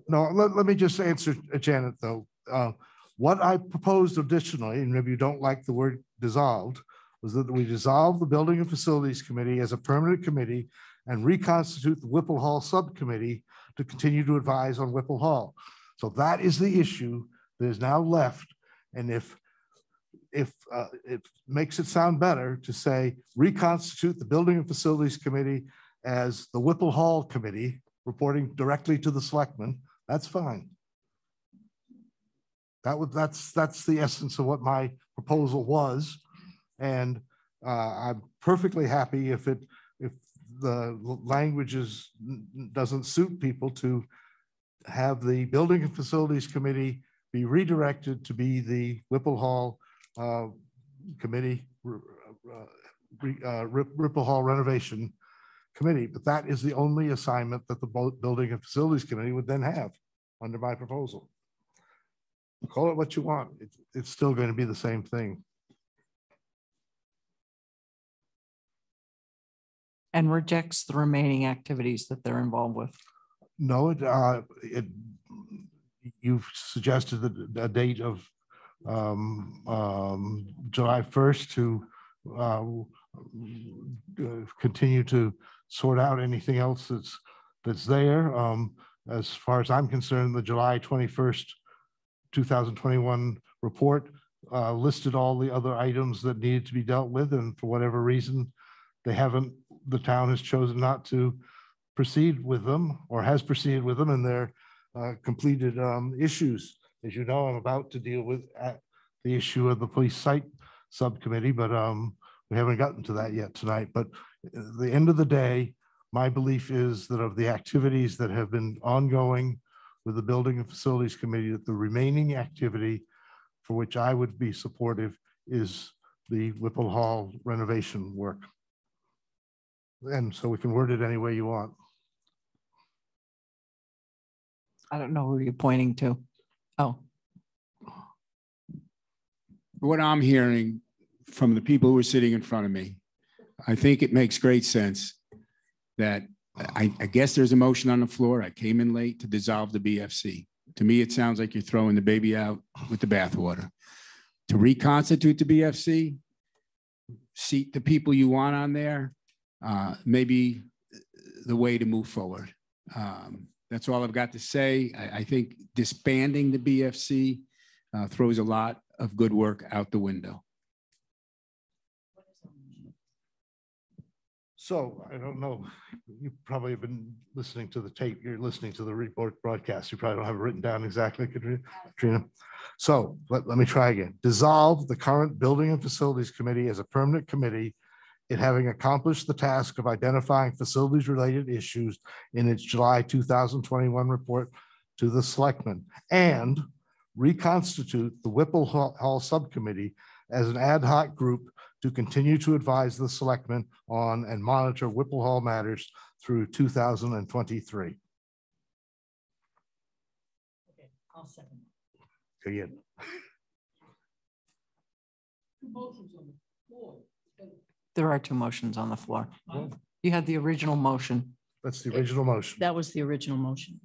No, let, let me just answer uh, Janet, though. Uh, What I proposed additionally, and maybe you don't like the word dissolved, was that we dissolve the Building and Facilities Committee as a permanent committee and reconstitute the Whipple Hall Subcommittee to continue to advise on Whipple Hall. So that is the issue that is now left. And if, if uh, it makes it sound better to say reconstitute the Building and Facilities Committee as the Whipple Hall Committee, reporting directly to the selectmen, that's fine. That would, that's, that's the essence of what my proposal was. And uh, I'm perfectly happy if it, if the language is, doesn't suit people to have the Building and Facilities Committee be redirected to be the Whipple Hall uh, Committee, uh, uh, Whipple Hall Renovation Committee. But that is the only assignment that the Building and Facilities Committee would then have under my proposal. Call it what you want. It's, it's still going to be the same thing. And rejects the remaining activities that they're involved with. No, it, uh, it, you've suggested the, a date of, um, um, July first to, uh, uh, continue to sort out anything else that's, that's there. Um, as far as I'm concerned, the July twenty-first, two thousand twenty-one report, uh, listed all the other items that needed to be dealt with, and for whatever reason, they haven't, the town has chosen not to proceed with them or has proceeded with them and their uh, completed um, issues. As you know, I'm about to deal with uh, the issue of the police site subcommittee, but um, we haven't gotten to that yet tonight. But at the end of the day, my belief is that of the activities that have been ongoing with the Building and Facilities Committee, that the remaining activity for which I would be supportive is the Whipple Hall renovation work. And so we can word it any way you want. I don't know who you're pointing to. Oh, What I'm hearing from the people who are sitting in front of me, I think it makes great sense that I, I guess there's a motion on the floor. I came in late to dissolve the BFC. To me, it sounds like you're throwing the baby out with the bathwater. To reconstitute the BFC, seat the people you want on there, uh, maybe the way to move forward. Um, That's all I've got to say. I, I think disbanding the BFC uh, throws a lot of good work out the window. So I don't know, you probably have been listening to the tape, you're listening to the report broadcast, you probably don't have it written down exactly, Katrina. So let, let me try again. Dissolve the current Building and Facilities Committee as a permanent committee. It having accomplished the task of identifying facilities-related issues in its July two thousand twenty-one report to the selectmen and reconstitute the Whipple Hall Hall Subcommittee as an ad hoc group to continue to advise the selectmen on and monitor Whipple Hall matters through two thousand and twenty-three. I'll second. Again, There are two motions on the floor. You had the original motion. that's the original motion. That was the original motion.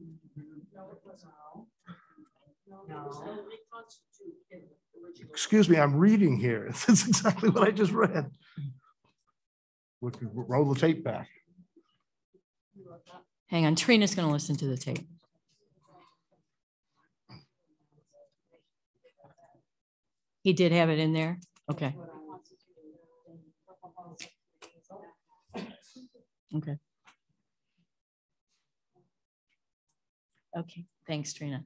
Excuse me, I'm reading here. That's exactly what I just read. We roll the tape back. Hang on, Trina's going to listen to the tape. He did have it in there? Okay. Okay. Okay, thanks, Trina.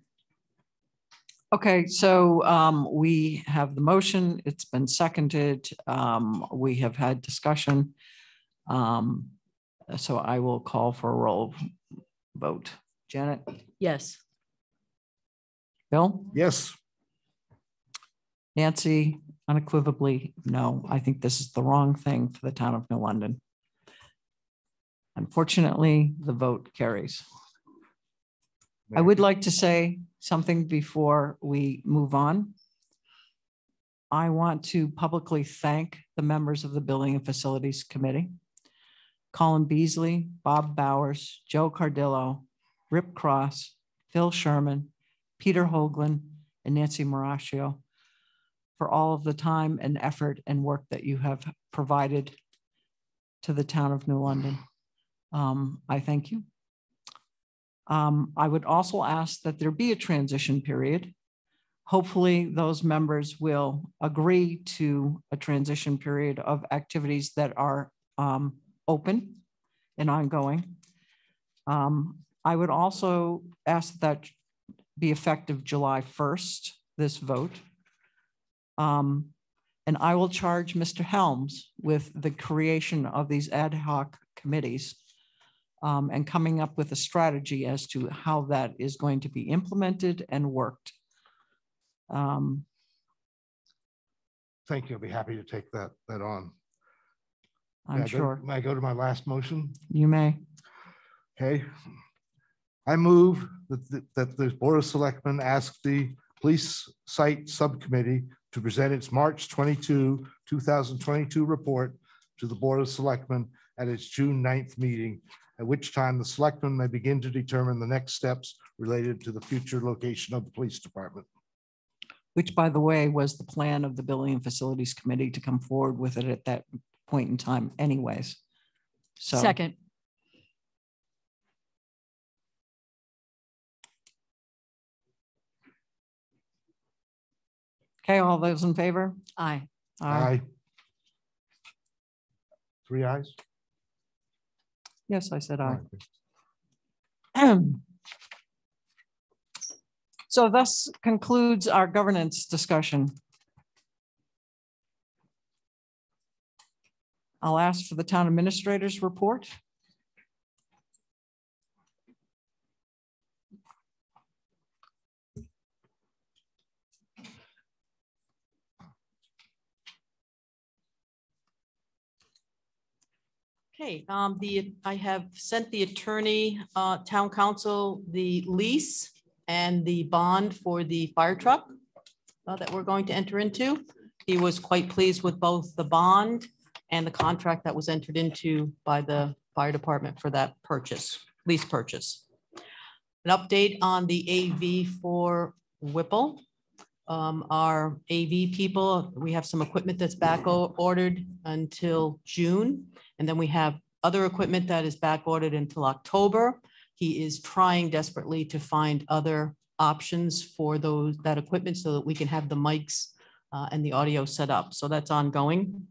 Okay, so um, we have the motion. It's been seconded. Um, we have had discussion. Um, so I will call for a roll vote. Janet? Yes. Bill? Yes. Nancy, unequivocally, no. I think this is the wrong thing for the town of New London. Unfortunately, the vote carries. I would like to say something before we move on. I want to publicly thank the members of the Building and Facilities Committee. Colin Beasley, Bob Bowers, Joe Cardillo, Rip Cross, Phil Sherman, Peter Hoagland, and Nancy Marascio for all of the time and effort and work that you have provided to the town of New London. Um, I thank you. Um, I would also ask that there be a transition period. Hopefully, those members will agree to a transition period of activities that are um, open and ongoing. Um, I would also ask that be effective July 1st, this vote. Um, and I will charge Mr. Helms with the creation of these ad hoc committees um, and coming up with a strategy as to how that is going to be implemented and worked. Um, Thank you. I'll be happy to take that, that on. I'm go- sure May I go to my last motion? you may. Okay. I move that, the- that the Board of Selectmen ask the Police Site Subcommittee to present its March 22, 2022 report to the Board of Selectmen at its June 9th meeting, at which time the selectmen may begin to determine the next steps related to the future location of the police department. Which, by the way, was the plan of the Building and Facilities Committee to come forward with it at that point in time anyways. So. Second. Okay, all those in favor? Aye. Aye. Three ayes? Yes, I said aye. So thus concludes our governance discussion. I'll ask for the town administrator's report. Okay, um, the, I have sent the attorney, uh, town counsel, the lease and the bond for the fire truck uh, that we're going to enter into. He was quite pleased with both the bond and the contract that was entered into by the fire department for that purchase, lease purchase. An update on the AV for Whipple. Um, our AV people, we have some equipment that's back ordered until June. And then we have other equipment that is back ordered until October. He is trying desperately to find other options for those, that equipment so that we can have the mics uh, and the audio set up. So that's ongoing.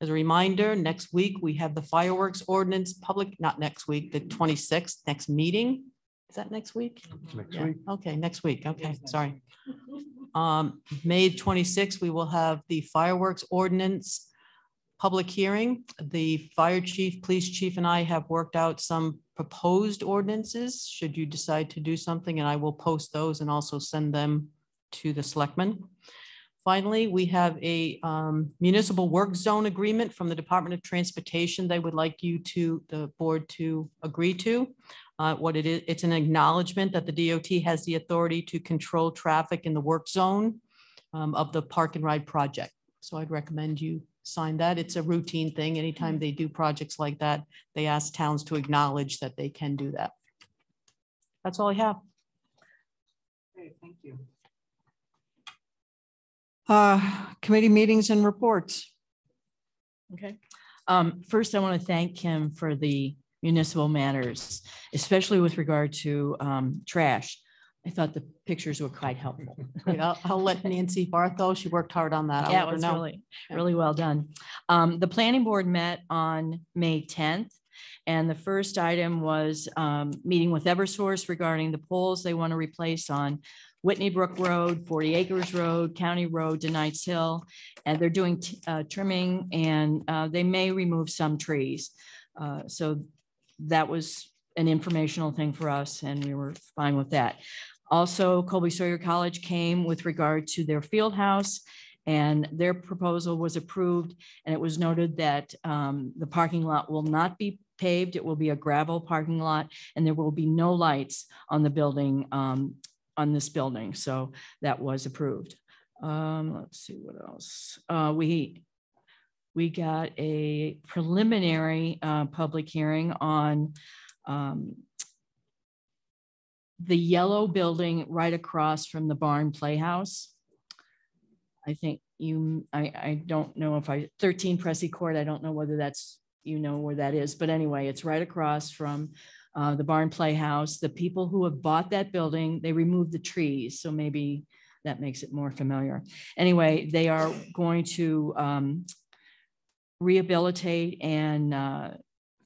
As a reminder, next week, we have the fireworks ordinance public, not next week, the twenty-sixth, next meeting. Is that next week? Next Yeah, week. Okay, next week. Okay, sorry. Um, May twenty-sixth, we will have the fireworks ordinance public hearing. The fire chief, police chief, and I have worked out some proposed ordinances, should you decide to do something, and I will post those and also send them to the selectmen. Finally, we have a um, municipal work zone agreement from the Department of Transportation. They would like you to, the board to agree to. Uh, What it is, it's an acknowledgement that the DOT has the authority to control traffic in the work zone um, of the park and ride project. So I'd recommend you sign that. It's a routine thing. Anytime they do projects like that, they ask towns to acknowledge that they can do that. That's all I have. Okay, thank you. Uh, committee meetings and reports. Okay. Um, first, I want to thank Kim for the municipal matters, especially with regard to um, trash. I thought the pictures were quite helpful. I'll, I'll let Nancy Bartho, she worked hard on that. I'll Yeah, it was know. really, really well done. Um, the planning board met on May tenth. And the first item was, um, meeting with Eversource regarding the poles they want to replace on Whitney Brook Road, Forty Acres Road, County Road to Knights Hill. And they're doing, uh, trimming and, uh, they may remove some trees. Uh, so that was an informational thing for us and we were fine with that. Also, Colby Sawyer College came with regard to their field house and their proposal was approved. And it was noted that um, the parking lot will not be paved. It will be a gravel parking lot and there will be no lights on the building, um, on this building. So that was approved. Um, Let's see what else. Uh, We, we got a preliminary uh, public hearing on um, the yellow building right across from the barn playhouse. I think you, I, I don't know if I, 13 Pressy Court, I don't know whether that's, you know where that is, but anyway, it's right across from uh, the barn playhouse. The people who have bought that building, they removed the trees, so maybe that makes it more familiar. Anyway, they are going to um, rehabilitate and uh,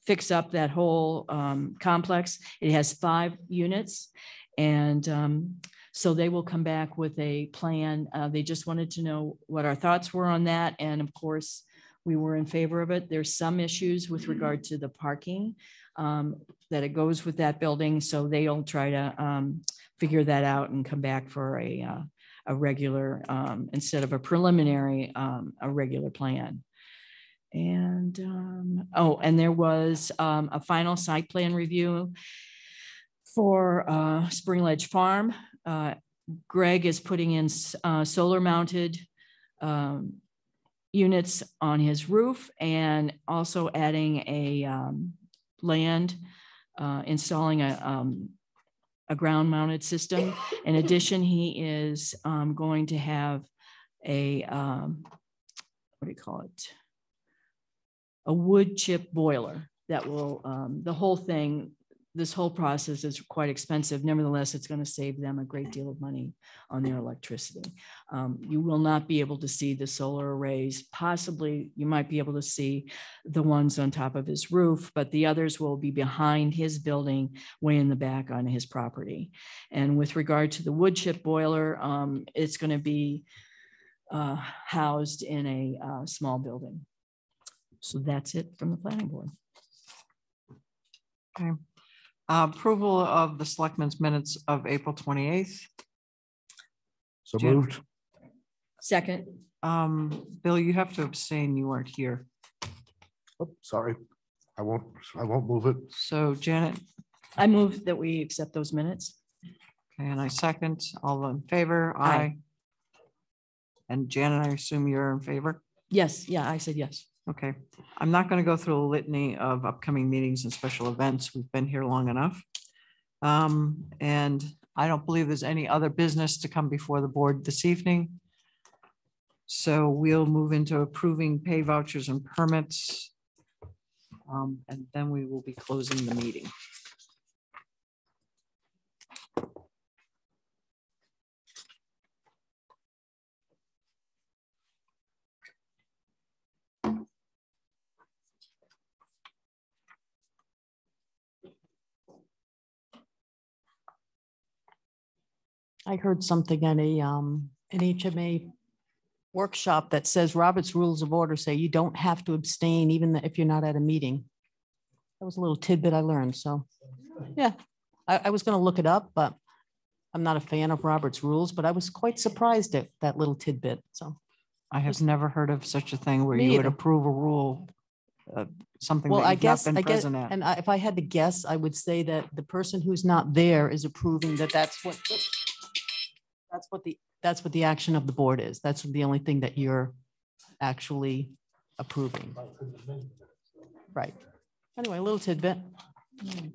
fix up that whole um, complex. It has five units. And um, so they will come back with a plan. Uh, They just wanted to know what our thoughts were on that. And of course, we were in favor of it. There's some issues with regard to the parking um, that it goes with that building. So they'll try to um, figure that out and come back for a, uh, a regular, um, instead of a preliminary, um, a regular plan. And, um, oh, and there was, um, a final site plan review for, uh, Spring Ledge Farm. Uh, Greg is putting in, uh, solar mounted, um, units on his roof and also adding a, um, land, uh, installing a, um, a ground mounted system. In addition, he is, um, going to have a, what do you call it? A wood chip boiler that will, um, the whole thing, this whole process is quite expensive. Nevertheless, it's going to save them a great deal of money on their electricity. Um, you will not be able to see the solar arrays. Possibly you might be able to see the ones on top of his roof, but the others will be behind his building, way in the back on his property. And with regard to the wood chip boiler, um, it's going to be uh, housed in a uh, small building. So that's it from the planning board. Okay. Uh, Approval of the selectmen's minutes of April twenty-eighth. So Jan- moved. Second. Um, Bill, you have to abstain. You weren't here. Oh, Sorry, I won't, I won't move it. So Janet, I move that we accept those minutes. okay, and I second, all in favor? Aye. And Janet, I assume you're in favor? Yes, yeah, I said yes. Okay, I'm not going to go through a litany of upcoming meetings and special events. We've been here long enough. Um, and I don't believe there's any other business to come before the board this evening. So we'll move into approving pay vouchers and permits. Um, and then we will be closing the meeting. I heard something at a, um, an HMA workshop that says Robert's Rules of Order say you don't have to abstain even if you're not at a meeting. That was a little tidbit I learned, so, yeah. I, I was gonna look it up, but I'm not a fan of Robert's rules, but I was quite surprised at that little tidbit, so. I have Just- never heard of such a thing where Me you would either. approve a rule, uh, something Well, that I you've not guess, been I guess, present at. and I- if I had to guess, I would say that the person who's not there is approving that that's what, that's what the, that's what the action of the board is. That's the only thing that you're actually approving. Right. Anyway, a little tidbit. Hmm.